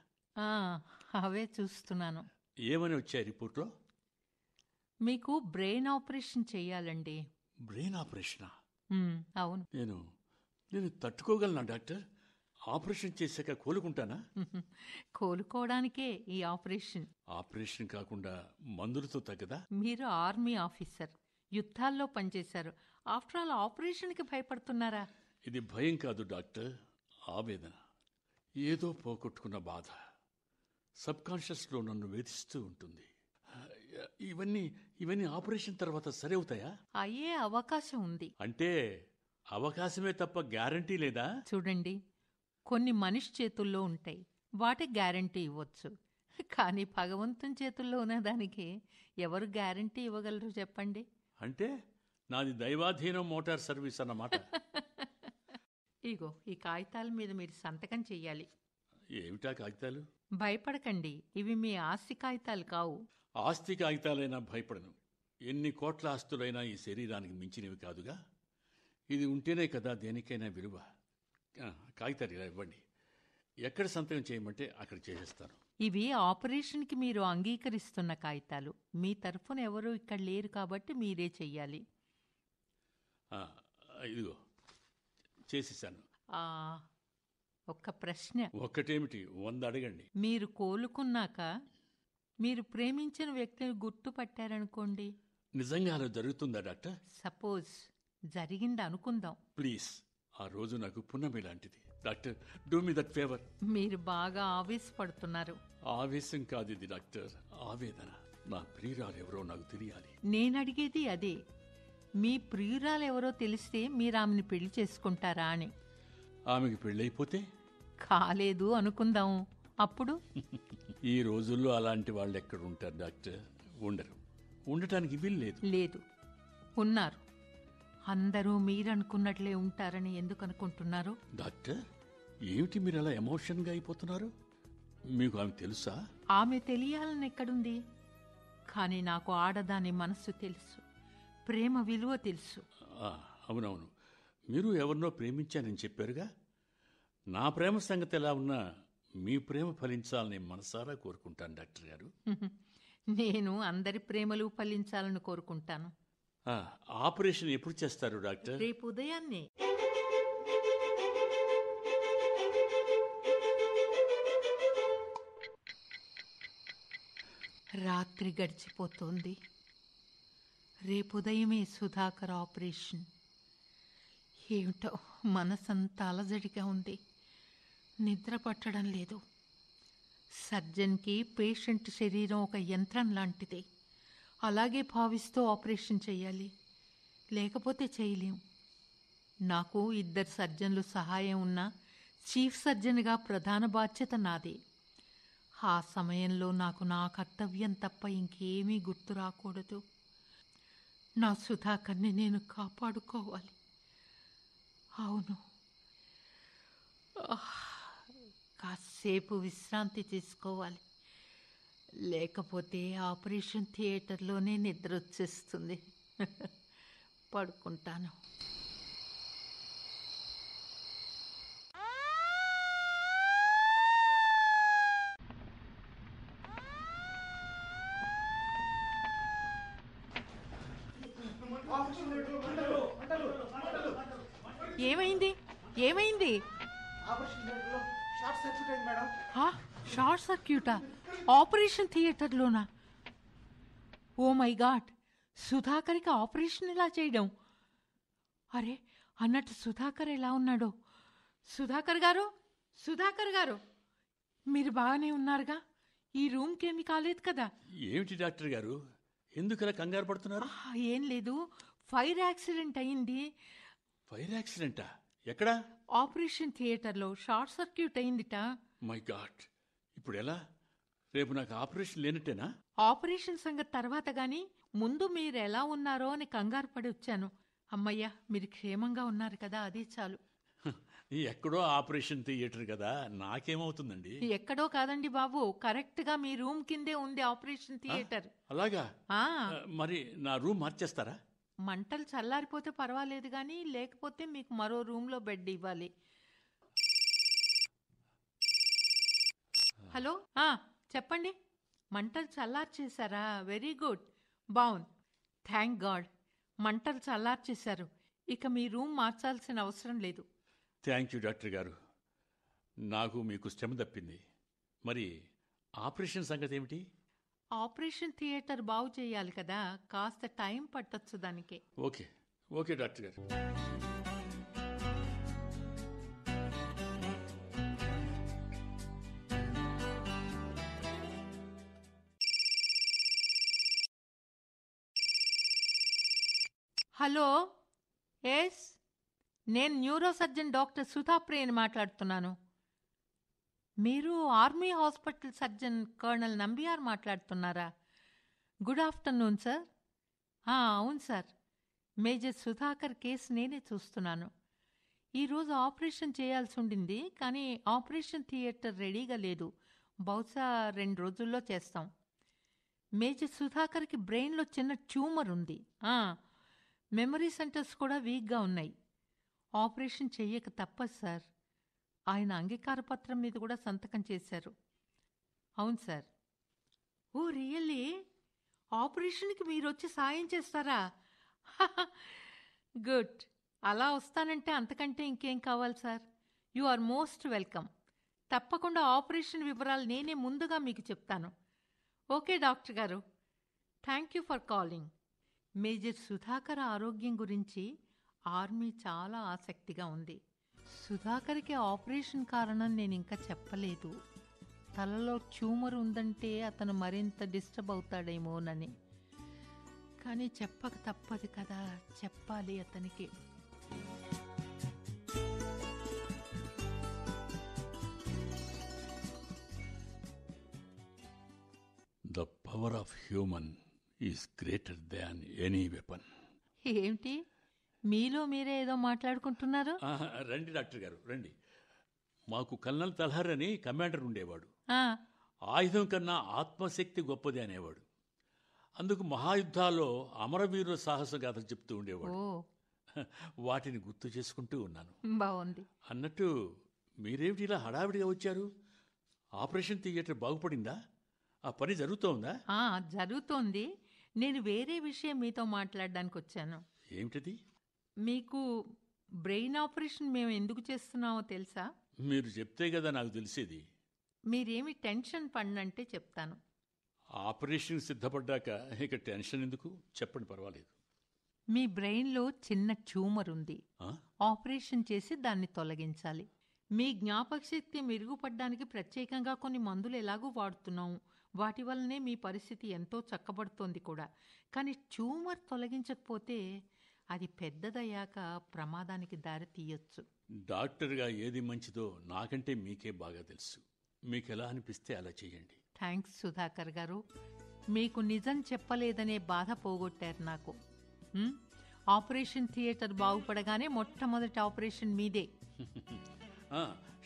Speaker 3: అవే చూస్తున్నాను.
Speaker 2: ఏమని వచ్చాయి రిపోర్ట్లో?
Speaker 3: మీకు బ్రెయిన్ ఆపరేషన్ చేయాలండి.
Speaker 2: బ్రెయిన్ ఆపరేషనా?
Speaker 3: అవును.
Speaker 2: నేను నేను తట్టుకోగలనా డాక్టర్? ఆపరేషన్ చేశాక కోలుకుంటానా?
Speaker 3: కోలుకోవడానికే ఈ ఆపరేషన్.
Speaker 2: ఆపరేషన్ కాకుండా మందులతో తగ్గదా?
Speaker 3: మీరు ఆర్మీ ఆఫీసర్. యుద్ధాల్లో పనిచేశారు. ఆఫ్టర్ ఆల్ ఆపరేషన్కి భయపడుతున్నారా?
Speaker 2: ఇది భయం కాదు డాక్టర్ ఆవేదన. ఏదో పోగొట్టుకున్న బాధ సబ్కాన్షియస్లో నన్ను వేధిస్తూ ఉంటుంది. ఇవన్నీ ఇవన్నీ ఆపరేషన్ తర్వాత సరి అవుతాయా
Speaker 3: అయ్యే అవకాశం ఉంది.
Speaker 2: అంటే అవకాశమే తప్ప గ్యారంటీ లేదా?
Speaker 3: చూడండి కొన్ని మనిషి చేతుల్లో ఉంటాయి. వాటి గ్యారంటీ ఇవ్వచ్చు. కానీ భగవంతుని చేతుల్లో ఉన్న దానికి ఎవరు గ్యారంటీ ఇవ్వగలరు చెప్పండి?
Speaker 2: అంటే నాది దైవాధీనం మోటార్ సర్వీస్ అన్నమాట.
Speaker 3: ఇగో ఈ కాగితాల మీద మీరు సంతకం చెయ్యాలి.
Speaker 2: ఏమిటా కాగితాలు?
Speaker 3: భయపడకండి. ఇవి మీ ఆస్తి కాగితాలు కావు.
Speaker 2: ఆస్తి కాగితాలైనా భయపడను. ఎన్ని కోట్ల ఆస్తులైనా ఈ శరీరానికి మించినవి కాదుగా? ఇది ఉంటేనే కదా దేనికైనా విలువ. కాగితాలు ఇలా ఇవ్వండి. ఎక్కడ సంతకం చేయమంటే అక్కడ చేసేస్తాను.
Speaker 3: ఇవి ఆపరేషన్కి మీరు అంగీకరిస్తున్న కాగితాలు. మీ తరఫున ఎవరూ ఇక్కడ లేరు కాబట్టి మీరే చెయ్యాలి.
Speaker 2: ఇదిగో. చేసేసాను
Speaker 3: ఆ, ఒక్క ప్రశ్న.
Speaker 2: ఒక్కటేమిటి వంద అడగండి.
Speaker 3: మీరు కోలుకున్నాక మీరు ప్రేమించిన వ్యక్తిని గుర్తుపట్టారనుకోండి
Speaker 2: నిజంగా అలా జరుగుతుందా డాక్టర్?
Speaker 3: సపోజ్ జరిగింది అనుకుందాం.
Speaker 2: ప్లీజ్ ఆ రోజు నాకు పున్నమి లాంటిది. Doctor do me that favour.
Speaker 3: మీరు బాగా ఆవేశపడుతున్నారు.
Speaker 2: ఆవేశం కాదు ఇది డాక్టర్. ఆవేదన. నా ప్రియురాలు ఎవరో నాకు తెలియాలి.
Speaker 3: నేను అడిగేది అదే. మీ ప్రియురాలు ఎవరో తెలిస్తే మీరు ఆమెను పెళ్ళి చేసుకుంటారా అని.
Speaker 2: ఆమెకి పెళ్ళైపోతే?
Speaker 3: కాలేదు అనుకుందాం. అప్పుడు?
Speaker 2: ఈ రోజుల్లో అలాంటి వాళ్ళు ఎక్కడ ఉంటారు డాక్టర్? ఉండరు. ఉండటానికి వీల్లేదు.
Speaker 3: లేదు. ఉన్నారు. అందరూ మీరనుకున్నట్లే ఉంటారని ఎందుకు అనుకుంటున్నారు
Speaker 2: డాక్టర్ ఏమిటి మీరు అలా ఎమోషన్గా అయిపోతున్నారు? మీకు ఆమె తెలుసా?
Speaker 3: ఆమె తెలియాలని ఎక్కడుంది కానీ నాకు ఆడదాని మనస్సు తెలుసు. ప్రేమ విలువ తెలుసు.
Speaker 2: అవునవును. మీరు ఎవరినో ప్రేమించానని చెప్పారుగా? నా ప్రేమ సంగతి ఎలా ఉన్నా మీ ప్రేమ ఫలించాలని మనసారా కోరుకుంటాను డాక్టర్ గారు.
Speaker 3: నేను అందరి ప్రేమలు ఫలించాలని కోరుకుంటాను.
Speaker 2: ఆపరేషన్ ఎప్పుడు చేస్తారు డాక్టర్?
Speaker 3: రేపు ఉదయాన్నే. రాత్రి గడిచిపోతోంది. రేపు ఉదయమే సుధాకర్ ఆపరేషన్. ఏమిటో మనసంతా అలజడిగా ఉంది. నిద్ర పట్టడం లేదు. సర్జన్కి పేషెంట్ శరీరం ఒక యంత్రం లాంటిది. అలాగే భావిస్తూ ఆపరేషన్ చేయాలి. లేకపోతే చేయలేం. నాకు ఇద్దరు సర్జన్లు సహాయం ఉన్నా చీఫ్ సర్జన్గా ప్రధాన బాధ్యత నాదే. ఆ సమయంలో నాకు నా కర్తవ్యం తప్ప ఇంకేమీ గుర్తు రాకూడదు. నా సుధాకర్ని నేను కాపాడుకోవాలి. అవును. కాసేపు విశ్రాంతి తీసుకోవాలి. లేకపోతే ఆపరేషన్ థియేటర్లోనే నిద్ర వచ్చేస్తుంది పడుకుంటాను. ఏమైంది? ఏమైంది?
Speaker 4: Short circuit?
Speaker 3: ఆపరేషన్ థియేటర్లోనా? ఓ మై గాడ్ సుధాకర్కి ఆపరేషన్ ఎలా చేయడం? అరే అన్నట్టు సుధాకర్ ఎలా ఉన్నాడో? సుధాకర్ గారు? సుధాకర్ గారు? మీరు బాగానే ఉన్నారుగా? ఈ రూమ్కి ఏమీ కాలేదు కదా?
Speaker 2: ఏమిటి డాక్టర్ గారు? ఎందుకలా కంగారు పడుతున్నారు?
Speaker 3: ఏం లేదు. ఫైర్ యాక్సిడెంట్ అయింది.
Speaker 2: ఫైర్ యాక్సిడెంటా? ఎక్కడా?
Speaker 3: ఆపరేషన్ థియేటర్లో షార్ట్ సర్క్యూట్ అయిందిట.
Speaker 2: My God. ఇప్పుడు ఎలా? రేపు నాకు ఆపరేషన్ లేనట్టేనా?
Speaker 3: ఆపరేషన్ సంగతి తర్వాత గాని ముందు మీరు ఎలా ఉన్నారో అని కంగారు పడి వచ్చాను. అమ్మయ్య మీరు క్షేమంగా ఉన్నారు కదా అదే చాలు.
Speaker 2: ఎక్కడో ఆపరేషన్ థియేటర్ కదా నాకేమవుతుందండి?
Speaker 3: ఎక్కడో కాదండి బాబు కరెక్ట్గా మీ రూమ్ కిందే ఉంది ఆపరేషన్ థియేటర్.
Speaker 2: అలాగా? మరి నా రూమ్ మార్చేస్తారా?
Speaker 3: మంటలు చల్లారిపోతే పర్వాలేదు కానీ లేకపోతే మీకు మరో రూమ్లో బెడ్ ఇవ్వాలి. హలో? చెప్పండి. మంటలు చల్లార్చేశారా? Very good. బాగుంది థ్యాంక్ గాడ్. మంటలు చల్లార్చేశారు. ఇక మీ రూమ్ మార్చాల్సిన అవసరం లేదు.
Speaker 2: థ్యాంక్ యూ డాక్టర్ గారు. నాకు మీకు శ్రమ తప్పింది. మరి ఆపరేషన్ సంగతి ఏమిటి
Speaker 3: ఆపరేషన్ థియేటర్ బాగు చేయాలి కదా కాస్త టైం పట్టొచ్చు దానికి.
Speaker 2: ఓకే ఓకే డాక్టర్ గారు.
Speaker 3: హలో ఎస్ నేను న్యూరో సర్జన్ డాక్టర్ సుధాప్రియని మాట్లాడుతున్నాను. మీరు army hospital surgeon colonel Nambiar మాట్లాడుతున్నారా? Good afternoon sir. అవును సార్. మేజర్ సుధాకర్ కేసు నేనే చూస్తున్నాను. ఈరోజు ఆపరేషన్ చేయాల్సి ఉండింది కానీ ఆపరేషన్ థియేటర్ రెడీగా లేదు. బహుశా రెండు రోజుల్లో చేస్తాం. మేజర్ సుధాకర్కి బ్రెయిన్లో చిన్న ట్యూమర్ ఉంది. మెమరీ సెంటర్స్ కూడా వీక్గా ఉన్నాయి. ఆపరేషన్ చెయ్యక తప్పదు సార్. ఆయన అంగీకార పత్రం మీద కూడా సంతకం చేశారు. అవును సార్. ఓ రియల్లీ? ఆపరేషన్కి మీరు వచ్చి సాయం చేస్తారా? గుడ్. అలా వస్తానంటే అంతకంటే ఇంకేం కావాలి sir? You are most welcome. తప్పకుండా ఆపరేషన్ వివరాలు నేనే ముందుగా మీకు చెప్తాను. ఓకే డాక్టర్ గారు. Thank you for calling. Major Sudhakar ఆరోగ్యం గురించి ఆర్మీ చాలా ఆసక్తిగా ఉంది. సుధాకర్కి ఆపరేషన్ కారణం నేను ఇంకా చెప్పలేదు. తలలో ట్యూమర్ ఉందంటే అతను మరింత డిస్టర్బ్ అవుతాడేమోనని. కానీ చెప్పక తప్పదు కదా చెప్పాలి అతనికి.
Speaker 2: The power of human is greater than any weapon
Speaker 3: ఏమిటి మీలో మీరే ఏదో మాట్లాడుకుంటున్నారు?
Speaker 2: రండి డాక్టర్ గారు రండి. మాకు కల్నల్ తల్హార్ అని కమాండర్ ఉండేవాడు. ఆయుధం కన్నా ఆత్మశక్తి గొప్పది అనేవాడు. అందుకు మహాయుద్ధాల్లో అమరవీరుల సాహస గాథ చెప్తూ ఉండేవాడు. వాటిని గుర్తు చేసుకుంటూ ఉన్నాను.
Speaker 3: బాగుంది
Speaker 2: అన్నట్టు మీరేమిటి ఇలా హడావిడిగా వచ్చారు? ఆపరేషన్ థియేటర్ బాగుపడిందా? ఆ పని జరుగుతోందా?
Speaker 3: జరుగుతోంది. నేను వేరే విషయం మీతో మాట్లాడడానికి వచ్చాను
Speaker 2: ఏమిటది?
Speaker 3: మీకు బ్రెయిన్ ఆపరేషన్ మేము ఎందుకు చేస్తున్నామో తెలుసా?
Speaker 2: మీరు చెప్తే కదా నాకు తెలిసేది.
Speaker 3: మీరేమి టెన్షన్ పడినంటే చెప్తాను.
Speaker 2: ఆపరేషన్ సిద్ధపడ్డాక ఇక టెన్షన్ ఎందుకు? చెప్పండి పర్వాలేదు.
Speaker 3: మీ బ్రెయిన్లో చిన్న ట్యూమర్ ఉంది? ఆపరేషన్ చేసి దాన్ని తొలగించాలి. మీ జ్ఞాపక శక్తి మెరుగుపడడానికి ప్రత్యేకంగా కొన్ని మందులు ఎలాగూ వాడుతున్నాం వాటి వల్లనే మీ పరిస్థితి ఎంతో చక్కబడుతోంది కూడా. కానీ ట్యూమర్ తొలగించకపోతే అది పెద్దదయ్యాక ప్రమాదానికి దారి తీయొచ్చు.
Speaker 2: డాక్టర్గా ఏది మంచిదో నాకంటే మీకే బాగా తెలుసు. మీకు ఎలా అనిపిస్తే అలా చేయండి
Speaker 3: థ్యాంక్స్ సుధాకర్ గారు. మీకు నిజం చెప్పలేదనే బాధ పోగొట్టారు నాకు. ఆపరేషన్ థియేటర్ బాగుపడగానే మొట్టమొదటి ఆపరేషన్ మీదే.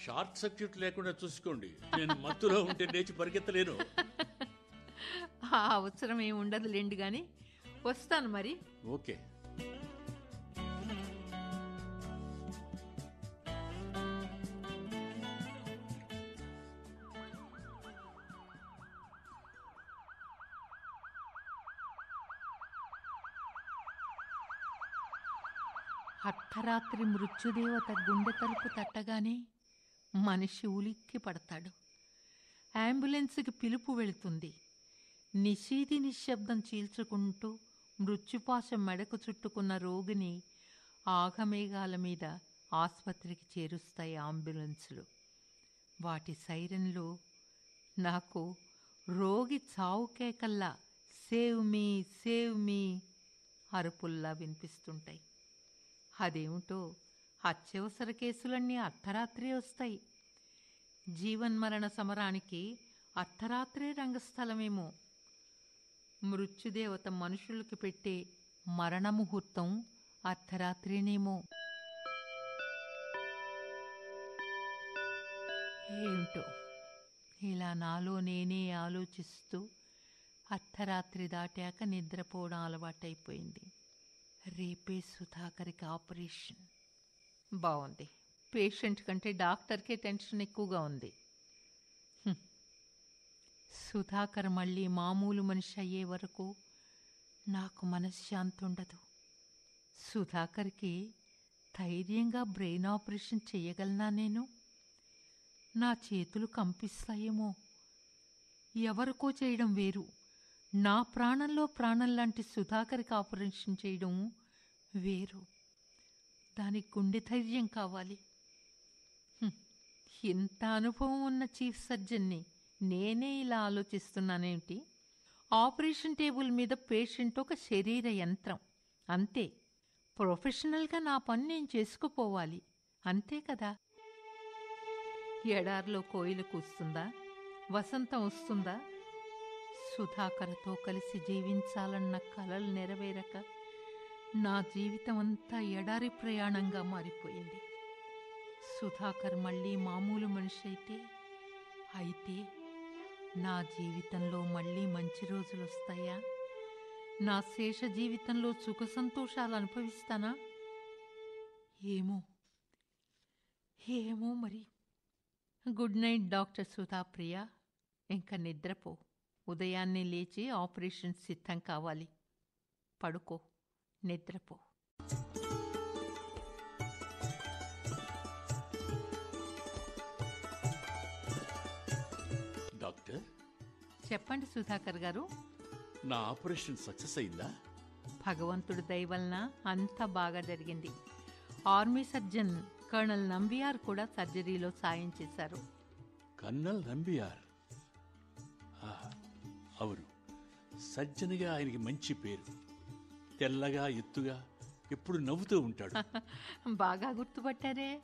Speaker 2: షార్ట్ సర్క్యూట్ లేకుండా చూసుకోండి. నేను మత్తులో ఉంటే లేచి పరిగెత్తలేను.
Speaker 3: ఆ అవసరం ఏమి ఉండదులేండి కానీ వస్తాను మరి.
Speaker 2: ఓకే.
Speaker 3: రాత్రి మృత్యుదేవత గుండె తలుపు తట్టగానే మనిషి ఉలిక్కి పడతాడు. అంబులెన్స్కి పిలుపు వెళుతుంది. నిశీది నిశ్శబ్దం చీల్చుకుంటూ మృత్యుపాశం మెడకు చుట్టుకున్న రోగిని ఆఘమేఘాల మీద ఆసుపత్రికి చేరుస్తాయి అంబులెన్సులు. వాటి సైరన్లు నాకు రోగి చావు కేకల్లా సేవ్ మీ సేవ్ మీ అరుపుల్లా వినిపిస్తుంటాయి. అదేమిటో? అత్యవసర కేసులన్నీ అర్ధరాత్రే వస్తాయి. జీవన్మరణ సమరానికి అర్ధరాత్రే రంగస్థలమేమో. మృత్యుదేవత మనుషులకు పెట్టే మరణ ముహూర్తం అర్ధరాత్రినేమో. ఏమిటో ఇలా నాలో నేనే ఆలోచిస్తూ అర్ధరాత్రి దాటాక నిద్రపోవడం అలవాటైపోయింది. రేపే సుధాకర్కి ఆపరేషన్. బాగుంది పేషెంట్ కంటే డాక్టర్కే టెన్షన్ ఎక్కువగా ఉంది. సుధాకర్ మళ్ళీ మామూలు మనిషి అయ్యే వరకు నాకు మనశ్శాంతి ఉండదు. సుధాకర్కి ధైర్యంగా బ్రెయిన్ ఆపరేషన్ చేయగలనా నేను? నా చేతులు కంపిస్తాయేమో. ఎవరికో చేయడం వేరు. నా ప్రాణంలో ప్రాణం లాంటి సుధాకర్కి ఆపరేషన్ చేయడం వేరు. దానికి గుండె ధైర్యం కావాలి. ఇంత అనుభవం ఉన్న చీఫ్ సర్జన్ని నేనే ఇలా ఆలోచిస్తున్నానేమిటి? ఆపరేషన్ టేబుల్ మీద పేషెంట్ ఒక శరీర యంత్రం. అంతే. ప్రొఫెషనల్గా నా పని నేను చేసుకుపోవాలి. అంతే కదా? ఎడారిలో కోయిల కూస్తుందా? వసంతం వస్తుందా? సుధాకర్తో కలిసి జీవించాలన్న కలలు నెరవేరక నా జీవితం అంతా ఎడారి ప్రయాణంగా మారిపోయింది. సుధాకర్ మళ్ళీ మామూలు మనిషి అయితే అయితే నా జీవితంలో మళ్ళీ మంచి రోజులు వస్తాయా నా శేష జీవితంలో సుఖ సంతోషాలు అనుభవిస్తానా? ఏమో ఏమో మరి. Good night doctor Sudhapriya. ఇంకా నిద్రపో. ఉదయాన్నే లేచి ఆపరేషన్ సిద్ధం కావాలి. పడుకో నిద్రపో.
Speaker 2: డాక్టర్?
Speaker 3: చెప్పండి సుధాకర్ గారు.
Speaker 2: నా ఆపరేషన్ సక్సెస్ అయిందా?
Speaker 3: భగవంతుడి దయ వలన అంతా బాగా జరిగింది. ఆర్మీ సర్జన్ కర్నల్ నంబియార్ కూడా సర్జరీలో సాయం చేశారు.
Speaker 2: కన్నల్ నంబియార్? అవును. సజ్జనిగా ఆయనకి మంచి పేరు. తెల్లగా ఎత్తుగా ఎప్పుడు నవ్వుతూ ఉంటాడు.
Speaker 3: బాగా గుర్తుపట్టారే.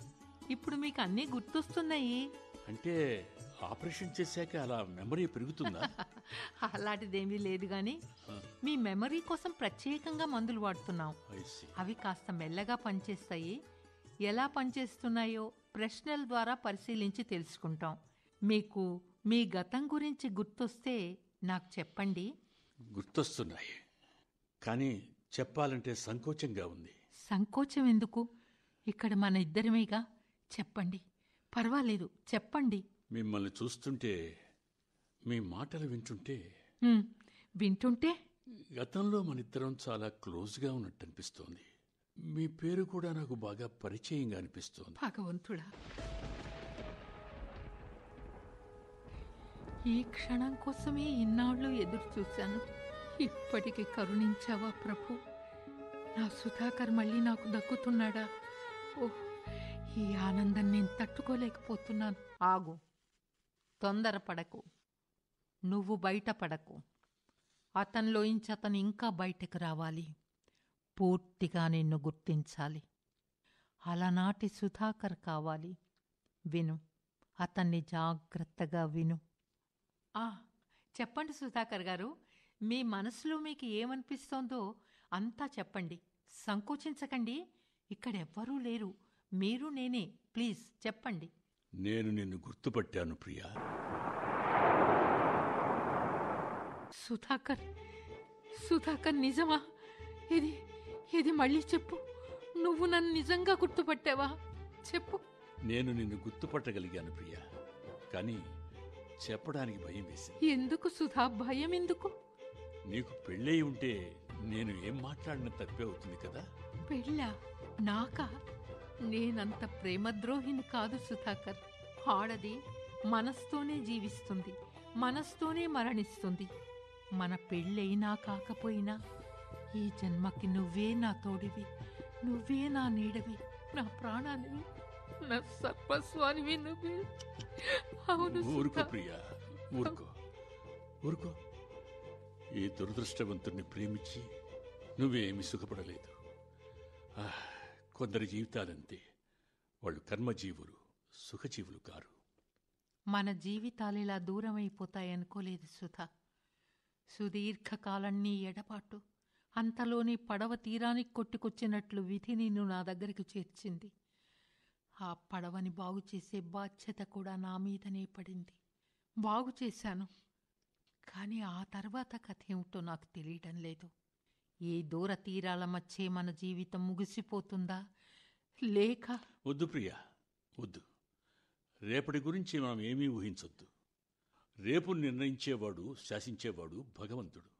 Speaker 3: ఇప్పుడు మీకు అన్నీ గుర్తొస్తున్నాయి.
Speaker 2: అంటే ఆపరేషన్ చేశాక అలా మెమరీ పెరుగుతుందా?
Speaker 3: అలాంటిదేమీ లేదు కానీ మీ మెమరీ కోసం ప్రత్యేకంగా మందులు వాడుతున్నాం. అవి కాస్త మెల్లగా పనిచేస్తాయి. ఎలా పనిచేస్తున్నాయో ప్రశ్నల ద్వారా పరిశీలించి తెలుసుకుంటాం. మీకు మీ గతం గురించి గుర్తొస్తే నాకు చెప్పండి.
Speaker 2: గుర్తొస్తున్నాయి. కానీ చెప్పాలంటే సంకోచంగా ఉంది.
Speaker 3: సంకోచం ఎందుకు? ఇక్కడ మన ఇద్దరమేగా? చెప్పండి. పర్వాలేదు చెప్పండి.
Speaker 2: మిమ్మల్ని చూస్తుంటే మీ మాటలు వింటుంటే.
Speaker 3: ఉమ్, వింటుంటే?
Speaker 2: గతంలో మనిద్దరం చాలా క్లోజ్గా ఉన్నట్టు అనిపిస్తోంది మీ పేరు కూడా నాకు బాగా పరిచయంగా అనిపిస్తోంది.
Speaker 3: భగవంతుడా! ఈ క్షణం కోసమే ఇన్నాళ్ళు ఎదురు చూశాను. ఇప్పటికి కరుణించావా ప్రభు? నా సుధాకర్ మళ్ళీ నాకు దక్కుతున్నాడా? ఓహ్ ఈ ఆనందం నేను తట్టుకోలేకపోతున్నాను. ఆగు. తొందరపడకు. నువ్వు బయటపడకు. అతనిలోంచి అతను ఇంకా బయటకు రావాలి. పూర్తిగా నిన్ను గుర్తించాలి. అలనాటి సుధాకర్ కావాలి. విను. అతన్ని జాగ్రత్తగా విను. చెప్పండి సుధాకర్ గారు. మీ మనసులో మీకు ఏమనిపిస్తోందో అంతా చెప్పండి. సంకోచించకండి. ఇక్కడెవ్వరూ లేరు. మీరు నేనే. ప్లీజ్ చెప్పండి.
Speaker 2: నేను నిన్ను గుర్తుపట్టాను ప్రియా.
Speaker 3: సుధాకర్ సుధాకర్ నిజమా? ఇది ఇది మళ్ళీ చెప్పు. నువ్వు నన్ను నిజంగా గుర్తుపట్టావా? చెప్పు.
Speaker 2: నేను నిన్ను గుర్తుపట్టగలిగాను ప్రియా. కానీ చెప్పడానికి భయం వేసింది.
Speaker 3: ఎందుకు సుధా? భయం ఎందుకు?
Speaker 2: నీకు పెళ్ళై ఉంటే నేను ఏం మాట్లాడిన తప్పే అవుతుంది కదా?
Speaker 3: పెళ్ళా? నాకా? నేనంత ప్రేమద్రోహిని కాదు సుధాకర్. ఆడది మనస్తోనే జీవిస్తుంది మనస్తోనే మరణిస్తుంది. మన పెళ్ళైనా కాకపోయినా ఈ జన్మకి నువ్వే నా తోడివి నువ్వే నా నీడవి నా ప్రాణానివి నా సర్వస్వానివి నువ్వే అవును
Speaker 2: ఊరుకో. ప్రియా ఊరుకో. ఊరుకో. ఈ దురదృష్టవంతుణ్ణి ప్రేమించి నువ్వేమి సుఖపడలేదు. ఆ, కొందరి జీవితాలంతే. వాళ్ళు కర్మజీవులు సుఖజీవులు కారు.
Speaker 3: మన జీవితాలు ఇలా దూరమైపోతాయనుకోలేదు సుధా. సుదీర్ఘకాలం నీ ఎడబాటు. అంతలోని పడవ తీరానికి కొట్టుకొచ్చినట్లు విధి నిన్ను నా దగ్గరికి చేర్చింది. ఆ పడవని బాగు చేసే బాధ్యత కూడా నా మీదనే పడింది. బాగు చేశాను. కానీ ఆ తర్వాత కథ ఏమిటో నాకు తెలియడం లేదు. ఈ దూర తీరాల మధ్యే మన జీవితం ముగిసిపోతుందా? లేక?
Speaker 2: వద్దు ప్రియా వద్దు. రేపటి గురించి మనం ఏమీ ఊహించొద్దు. రేపు నిర్ణయించేవాడు శాసించేవాడు భగవంతుడు.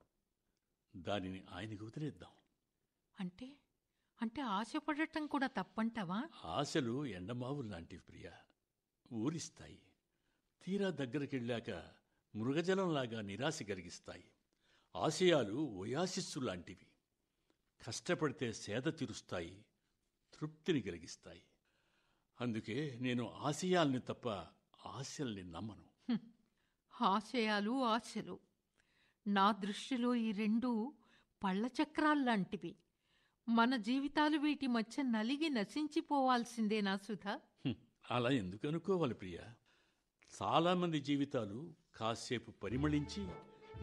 Speaker 2: దానిని ఆయనకు వదిలేద్దాం
Speaker 3: అంటే? అంటే ఆశపడటం కూడా తప్పంటావా?
Speaker 2: ఆశలు ఎండమావులు లాంటివి ప్రియా. ఊరిస్తాయి. తీరా దగ్గరికెళ్ళాక మృగజలంలాగా నిరాశ కలిగిస్తాయి. ఆశయాలు ఓయాసిస్సు లాంటివి. కష్టపడితే సేద తీరుస్తాయి. తృప్తిని కలిగిస్తాయి. అందుకే నేను ఆశయాల్ని తప్ప ఆశల్ని నమ్మను.
Speaker 3: ఆశయాలు ఆశలు. నా దృష్టిలో ఈ రెండు పళ్ళ చక్రాల్లాంటివి మన జీవితాలు వీటి మధ్య నలిగి నశించిపోవాల్సిందేనా సుధా?
Speaker 2: అలా ఎందుకు అనుకోవాలి ప్రియా? చాలామంది జీవితాలు కాసేపు పరిమళించి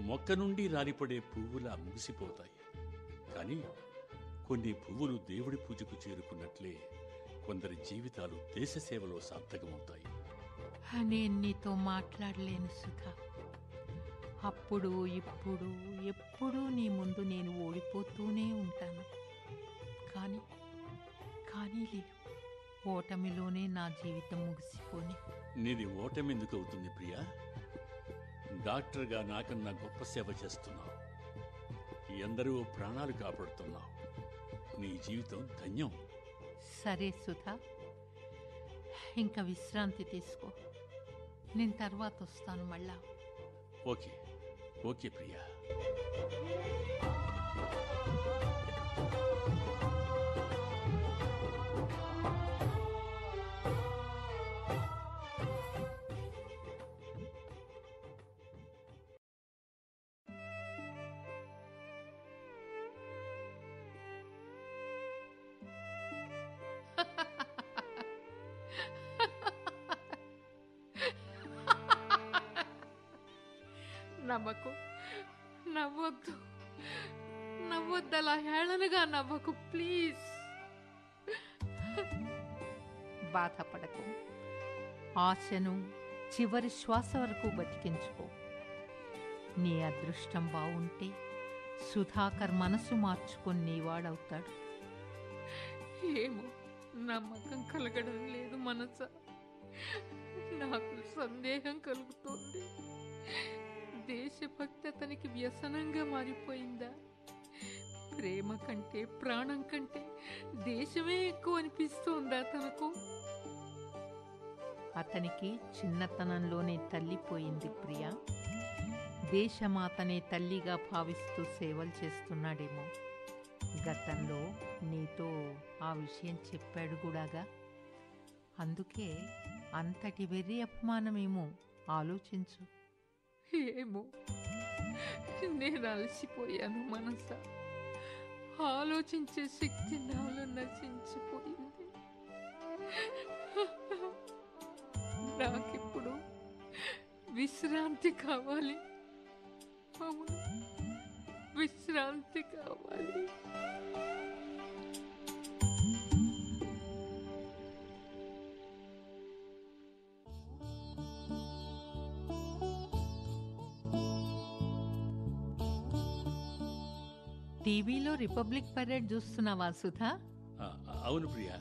Speaker 2: మొక్క నుండి రాలిపడే పువ్వులా ముగిసిపోతాయి. కానీ కొన్ని పువ్వులు దేవుడి పూజకు చేరుకున్నట్లే కొందరి జీవితాలు దేశ సేవలో సార్థకమవుతాయి.
Speaker 3: నేను నీతో మాట్లాడలేను సుధా. అప్పుడు ఇప్పుడు ఎప్పుడూ నీ ముందు నేను ఓడిపోతూనే ఉంటాను. కానీ కానీ లేదు ఓటమిలోనే నా జీవితం ముగిసిపోని.
Speaker 2: నీది ఓటమి ఎందుకు అవుతుంది ప్రియా? డాక్టర్గా నాకన్నా గొప్ప సేవ చేస్తున్నావు. ఎందరో ప్రాణాలు కాపాడుతున్నావు. నీ జీవితం ధన్యం.
Speaker 3: సరే సుధా ఇంకా విశ్రాంతి తీసుకో. నేను తర్వాత వస్తాను మళ్ళా.
Speaker 2: Okay okay Priya.
Speaker 3: నవ్వకు నవ్వొద్దు. నవ్వొద్దు అలా హేళనగా నవ్వకు ప్లీజ్. బాధపడకు. ఆశను చివరి శ్వాస వరకు బతికించుకో. నీ అదృష్టం బావుంటే సుధాకర్ మనసు మార్చుకొని నీవాడవుతాడు ఏమో నమ్మకం కలగడం లేదు మనస. నాకు సందేహం కలుగుతోంది. దేశభక్తి అతనికి వ్యసనంగా మారిపోయిందా? ప్రేమ కంటే ప్రాణం కంటే దేశమే ఎక్కువ అనిపిస్తోందా తనకు? అతనికి చిన్నతనంలోనే తల్లిపోయింది ప్రియ. దేశమాతనే తల్లిగా భావిస్తూ సేవలు చేస్తున్నాడేమో. గతంలో నీతో ఆ విషయం చెప్పాడు కూడాగా. అందుకే అంతటి వెర్రి అపమానమేమో ఆలోచించు. ఏమో. నేను అలసిపోయాను మనస. ఆలోచించే శక్తి నాలో నశించిపోయింది. నాకిప్పుడు విశ్రాంతి కావాలి. విశ్రాంతి కావాలి. టీవీలో రిపబ్లిక్ పరేడ్ చూస్తున్నావా సుధా?
Speaker 2: అవును ప్రియా.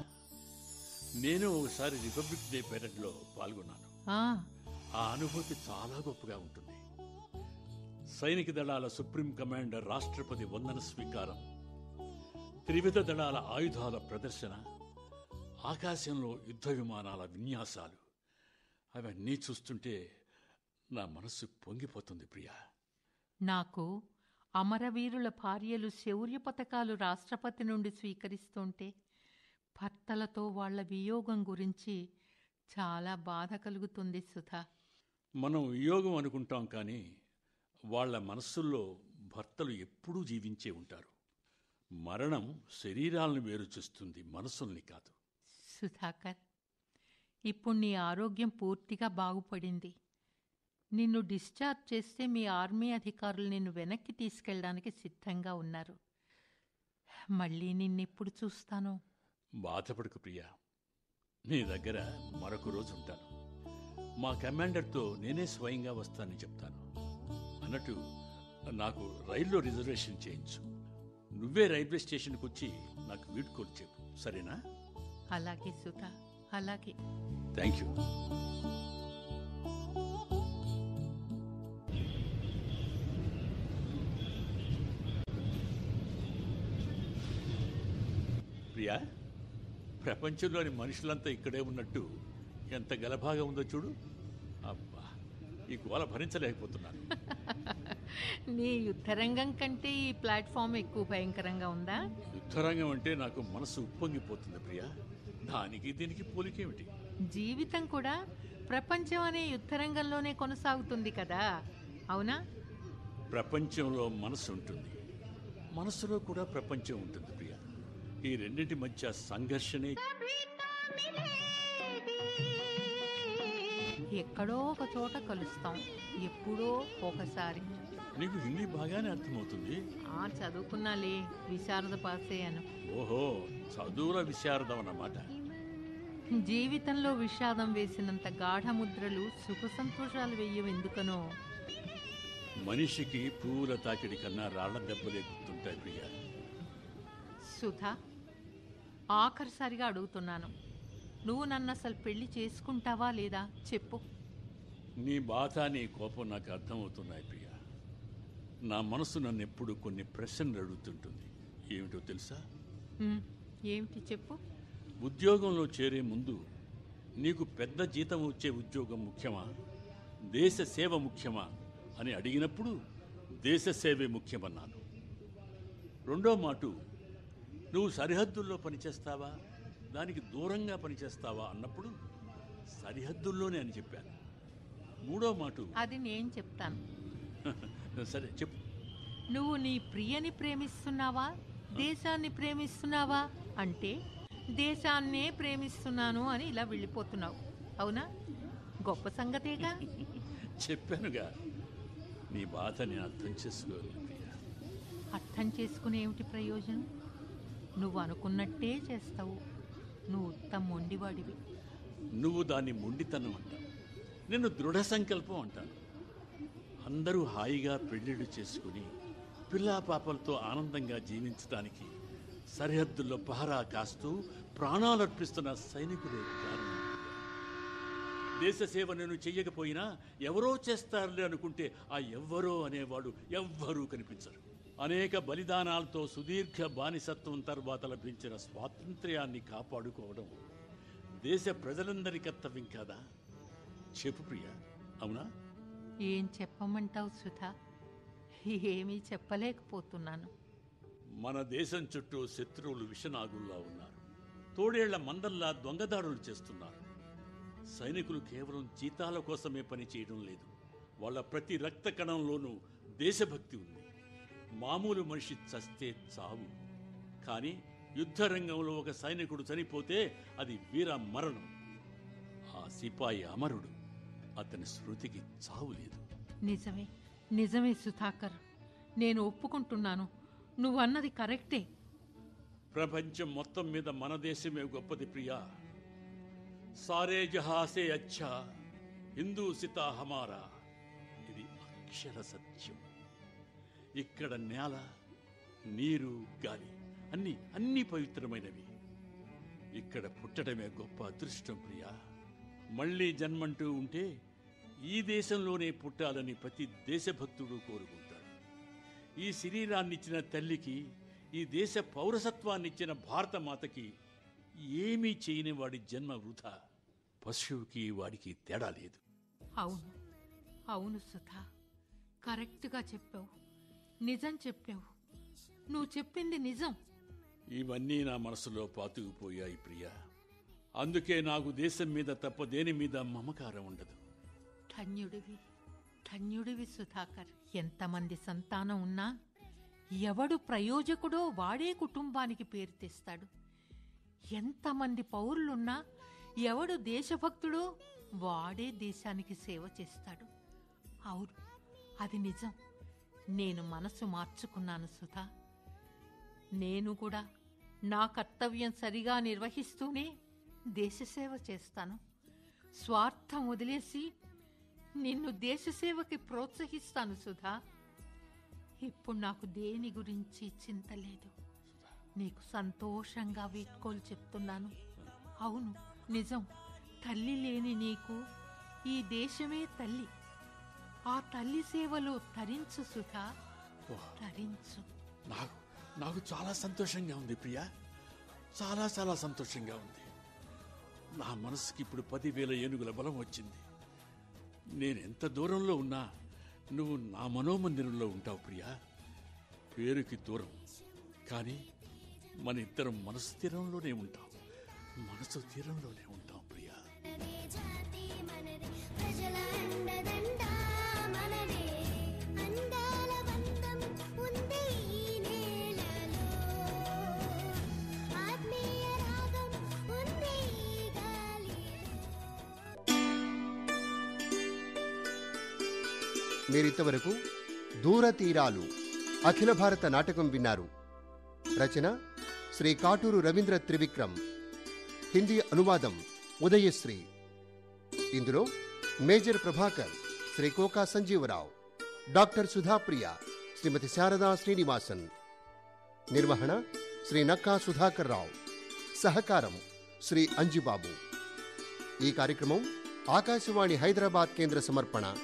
Speaker 2: నేను ఒకసారి రిపబ్లిక్ డే పెరడ్లో పాల్గొన్నాను.
Speaker 3: ఆ,
Speaker 2: ఆ అనుభూతి చాలా గొప్పగా ఉంటుంది. సైనిక దళాల సుప్రీం కమాండర్ రాష్ట్రపతి వందన స్వీకారం త్రివిధ దళాల ఆయుధాల ప్రదర్శన ఆకాశంలో యుద్ధ విమానాల విన్యాసాలు అవన్నీ చూస్తుంటే నా మనస్సు పొంగిపోతుంది ప్రియా.
Speaker 3: నాకు అమరవీరుల భార్యలు శౌర్య పథకాలు రాష్ట్రపతి నుండి స్వీకరిస్తుంటే భర్తలతో వాళ్ళ వియోగం గురించి చాలా బాధ కలుగుతుంది సుధా.
Speaker 2: మనం వియోగం అనుకుంటాం కానీ వాళ్ళ మనస్సుల్లో భర్తలు ఎప్పుడూ జీవించే ఉంటారు. మరణం శరీరాలను వేరు చేస్తుంది మనసుల్ని కాదు.
Speaker 3: సుధాకర్ ఇప్పుడు నీ ఆరోగ్యం పూర్తిగా బాగుపడింది. నిన్ను డిశ్చార్జ్ చేస్తే మీ ఆర్మీ అధికారులు నిన్ను వెనక్కి తీసుకెళ్ళడానికి సిద్ధంగా ఉన్నారు. మళ్ళీ నిన్నెప్పుడు చూస్తాను?
Speaker 2: బాధపడకు ప్రియా. నీ దగ్గర మరొక రోజు ఉంటాను. మా కమాండర్తో నేనే స్వయంగా వస్తానని చెప్తాను. అన్నట్టు నాకు రైల్లో రిజర్వేషన్ చేయించు. నువ్వే రైల్వే స్టేషన్కి వచ్చి నాకు వీడ్కోలు చెప్పు. సరేనా?
Speaker 3: అలాగే సుధా అలాగే.
Speaker 2: థ్యాంక్ యూ ప్రియా ప్రపంచంలోని మనుషులంతా ఇక్కడే ఉన్నట్టు ఎంత గలభాగా ఉందో చూడు. అబ్బా ఈ గోల భరించలేకపోతున్నాను.
Speaker 3: నీ యుద్ధరంగం కంటే ఈ ప్లాట్ఫామ్ ఎక్కువ భయంకరంగా ఉందా?
Speaker 2: యుద్ధరంగం అంటే నాకు మనసు ఉప్పొంగిపోతుంది ప్రియా. దానికి దీనికి పోలికేమిటి?
Speaker 3: జీవితం కూడా ప్రపంచం అనే యుద్ధరంగంలోనే కొనసాగుతుంది కదా. అవునా?
Speaker 2: ప్రపంచంలో మనసు ఉంటుంది. మనసులో కూడా ప్రపంచం ఉంటుంది. ఈ రెండింటి మధ్య సంఘర్షణే.
Speaker 3: ఎక్కడో ఒక చోట కలుస్తాం. ఎప్పుడో ఒకసారి.
Speaker 2: నీకు హిందీ బాగానే అర్థమవుతుంది.
Speaker 3: ఆ చదువుకున్నాలే. విశారద పాసయ్యాను
Speaker 2: ఓహో చదువుల విశారదం అన్నమాట.
Speaker 3: జీవితంలో విషాదం వేసినంత గాఢముద్రలు సుఖ సంతోషాలు వెయ్యం ఎందుకనో.
Speaker 2: మనిషికి పువ్వుల తాకిడి కన్నా రాళ్ళ దెబ్బలే గుర్తుంటాయి ప్రియ.
Speaker 3: సుధా ఆఖరిసారిగా అడుగుతున్నాను. నువ్వు నన్ను అసలు పెళ్ళి చేసుకుంటావా లేదా? చెప్పు.
Speaker 2: నీ బాధ నీ కోపం నాకు అర్థమవుతున్నాయి ప్రియ. నా మనసు నన్ను ఎప్పుడు కొన్ని ప్రశ్నలు అడుగుతుంటుంది. ఏమిటో తెలుసా?
Speaker 3: ఏమిటి చెప్పు.
Speaker 2: ఉద్యోగంలో చేరే ముందు నీకు పెద్ద జీతం వచ్చే ఉద్యోగం ముఖ్యమా? దేశ సేవ ముఖ్యమా? అని అడిగినప్పుడు దేశ సేవే ముఖ్యమన్నాను. రెండో మాట నువ్వు సరిహద్దుల్లో పనిచేస్తావా? దానికి దూరంగా పనిచేస్తావా? అన్నప్పుడు సరిహద్దుల్లోనే అని చెప్పాను. మూడో మాట.
Speaker 3: అది నేను చెప్తాను.
Speaker 2: సరే చెప్పు.
Speaker 3: నువ్వు నీ ప్రియని ప్రేమిస్తున్నావా? దేశాన్ని ప్రేమిస్తున్నావా? అంటే దేశాన్నే ప్రేమిస్తున్నాను అని ఇలా వెళ్ళిపోతున్నావు. అవునా? గొప్ప సంగతేగా?
Speaker 2: చెప్పానుగా. నీ బాధ నేను అర్థం చేసుకోలేదు ప్రియా.
Speaker 3: అర్థం చేసుకునే ఏమిటి ప్రయోజనం? నువ్వు అనుకున్నట్టే చేస్తావు. నువ్వు ఉత్తమ మొండివాడివి.
Speaker 2: నువ్వు దాన్ని మొండితనం అంటావు. నేను దృఢ సంకల్పం అంటాను. అందరూ హాయిగా పెళ్ళిళ్ళు చేసుకుని పిల్లా పాపలతో ఆనందంగా జీవించడానికి సరిహద్దుల్లో పహరా కాస్తూ ప్రాణాలు అర్పిస్తున్న సైనికులే కారణం. దేశ సేవ నేను చెయ్యకపోయినా ఎవరో చేస్తారులే అనుకుంటే ఆ ఎవ్వరో అనేవాడు ఎవ్వరూ కనిపించరు. అనేక బలిదానాలతో సుదీర్ఘ బానిసత్వం తర్వాత లభించిన స్వాతంత్ర్యాన్ని కాపాడుకోవడం దేశ ప్రజలందరి కర్తవ్యం కాదా? చెప్పు ప్రియ. అవునా?
Speaker 3: ఏం చెప్పమంటావు సుధా? ఏమీ చెప్పలేకపోతున్నాను.
Speaker 2: మన దేశం చుట్టూ శత్రువులు విషనాగుల్లా ఉన్నారు. తోడేళ్ళ మందల్లా దొంగదాడులు చేస్తున్నారు. సైనికులు కేవలం జీతాల కోసమే పని చేయడం లేదు. వాళ్ళ ప్రతి రక్త కణంలోనూ దేశభక్తి ఉంది. మామూలు మనిషి చస్తే చావు. కానీ యుద్ధ రంగంలో ఒక సైనికుడు చనిపోతే అది వీర మరణం. ఆ సిపాయి అమరుడు అతని శృతికి చావు లేదు.
Speaker 3: నిజమే నిజమే సుధాకర్. నేను ఒప్పుకుంటున్నాను. నువ్వు అన్నది కరెక్టే.
Speaker 2: ప్రపంచం మొత్తం మీద మన దేశమే గొప్పది ప్రియా. సారే జహాసే అచ్చా హిందూ సితా హమారా. ఇది అక్షర సత్యం. ఇక్కడ నేల నీరు గాలి అన్ని అన్ని పవిత్రమైనవి. ఇక్కడ పుట్టడమే గొప్ప అదృష్టం ప్రియా. మళ్ళీ జన్మంటూ ఉంటే ఈ దేశంలోనే పుట్టాలని ప్రతి దేశభక్తుడు కోరుకుంటాడు. ఈ శరీరాన్నిచ్చిన తల్లికి ఈ దేశ పౌరసత్వాన్నిచ్చిన భారతమాతకి ఏమీ చేయని వాడి జన్మ వృధా. పశువుకి వాడికి తేడా లేదు.
Speaker 3: అవును అవును సుధా. కరెక్ట్గా చెప్పావు. నిజం చెప్పావు. నువ్వు చెప్పింది నిజం.
Speaker 2: ఇవన్నీ నా మనసులో పాతుకుపోయాయి ప్రియా. అందుకే నాకు దేశం మీద తప్ప దేని మీద మమకారం ఉండదు.
Speaker 3: ధన్యుడివి ధన్యుడివి సుధాకర్. ఎంతమంది సంతానం ఉన్నా ఎవడు ప్రయోజకుడో వాడే కుటుంబానికి పేరు తెస్తాడు. ఎంతమంది పౌరులున్నా ఎవడు దేశభక్తుడో వాడే దేశానికి సేవ చేస్తాడు. అవును అది నిజం. నేను మనసు మార్చుకున్నాను సుధా. నేను కూడా నా కర్తవ్యం సరిగా నిర్వహిస్తూనే దేశసేవ చేస్తాను. స్వార్థం వదిలేసి నిన్ను దేశసేవకి ప్రోత్సహిస్తాను సుధా. ఇప్పుడు నాకు దేని గురించి చింత లేదు. నీకు సంతోషంగా వీడ్కోలు చెప్తున్నాను. అవును నిజం. తల్లి లేని నీకు ఈ దేశమే తల్లి. ఆ తల్లి సేవలో తరించు సుధా తరించు.
Speaker 2: నాకు నాకు చాలా సంతోషంగా ఉంది ప్రియా. చాలా చాలా సంతోషంగా ఉంది. నా మనసుకి ఇప్పుడు పదివేల ఏనుగుల బలం వచ్చింది. నేను ఎంత దూరంలో ఉన్నా నువ్వు నా మనోమందిరంలో ఉంటావు ప్రియా. పేరుకి దూరం. కానీ మన ఇద్దరం మనసు తీరంలోనే ఉంటాం. మనసు తీరంలోనే ఉంటాం ప్రియా.
Speaker 1: మీరింతవరకు దూరతీరాలు. అఖిల భారత నాటకం విన్నారు. రచన శ్రీ కాటూరు రవీంద్ర త్రివిక్రమ్. హిందీ అనువాదం ఉదయశ్రీ. ఇందులో మేజర్ ప్రభాకర్ శ్రీ కోకా సంజీవరావు డాక్టర్ సుధాప్రియ శ్రీమతి శారదా శ్రీనివాసన్. నిర్వహణ శ్రీ నక్కా సుధాకర్ రావు. సహకారం శ్రీ అంజిబాబు. ఈ కార్యక్రమం ఆకాశవాణి హైదరాబాద్ కేంద్ర సమర్పణ.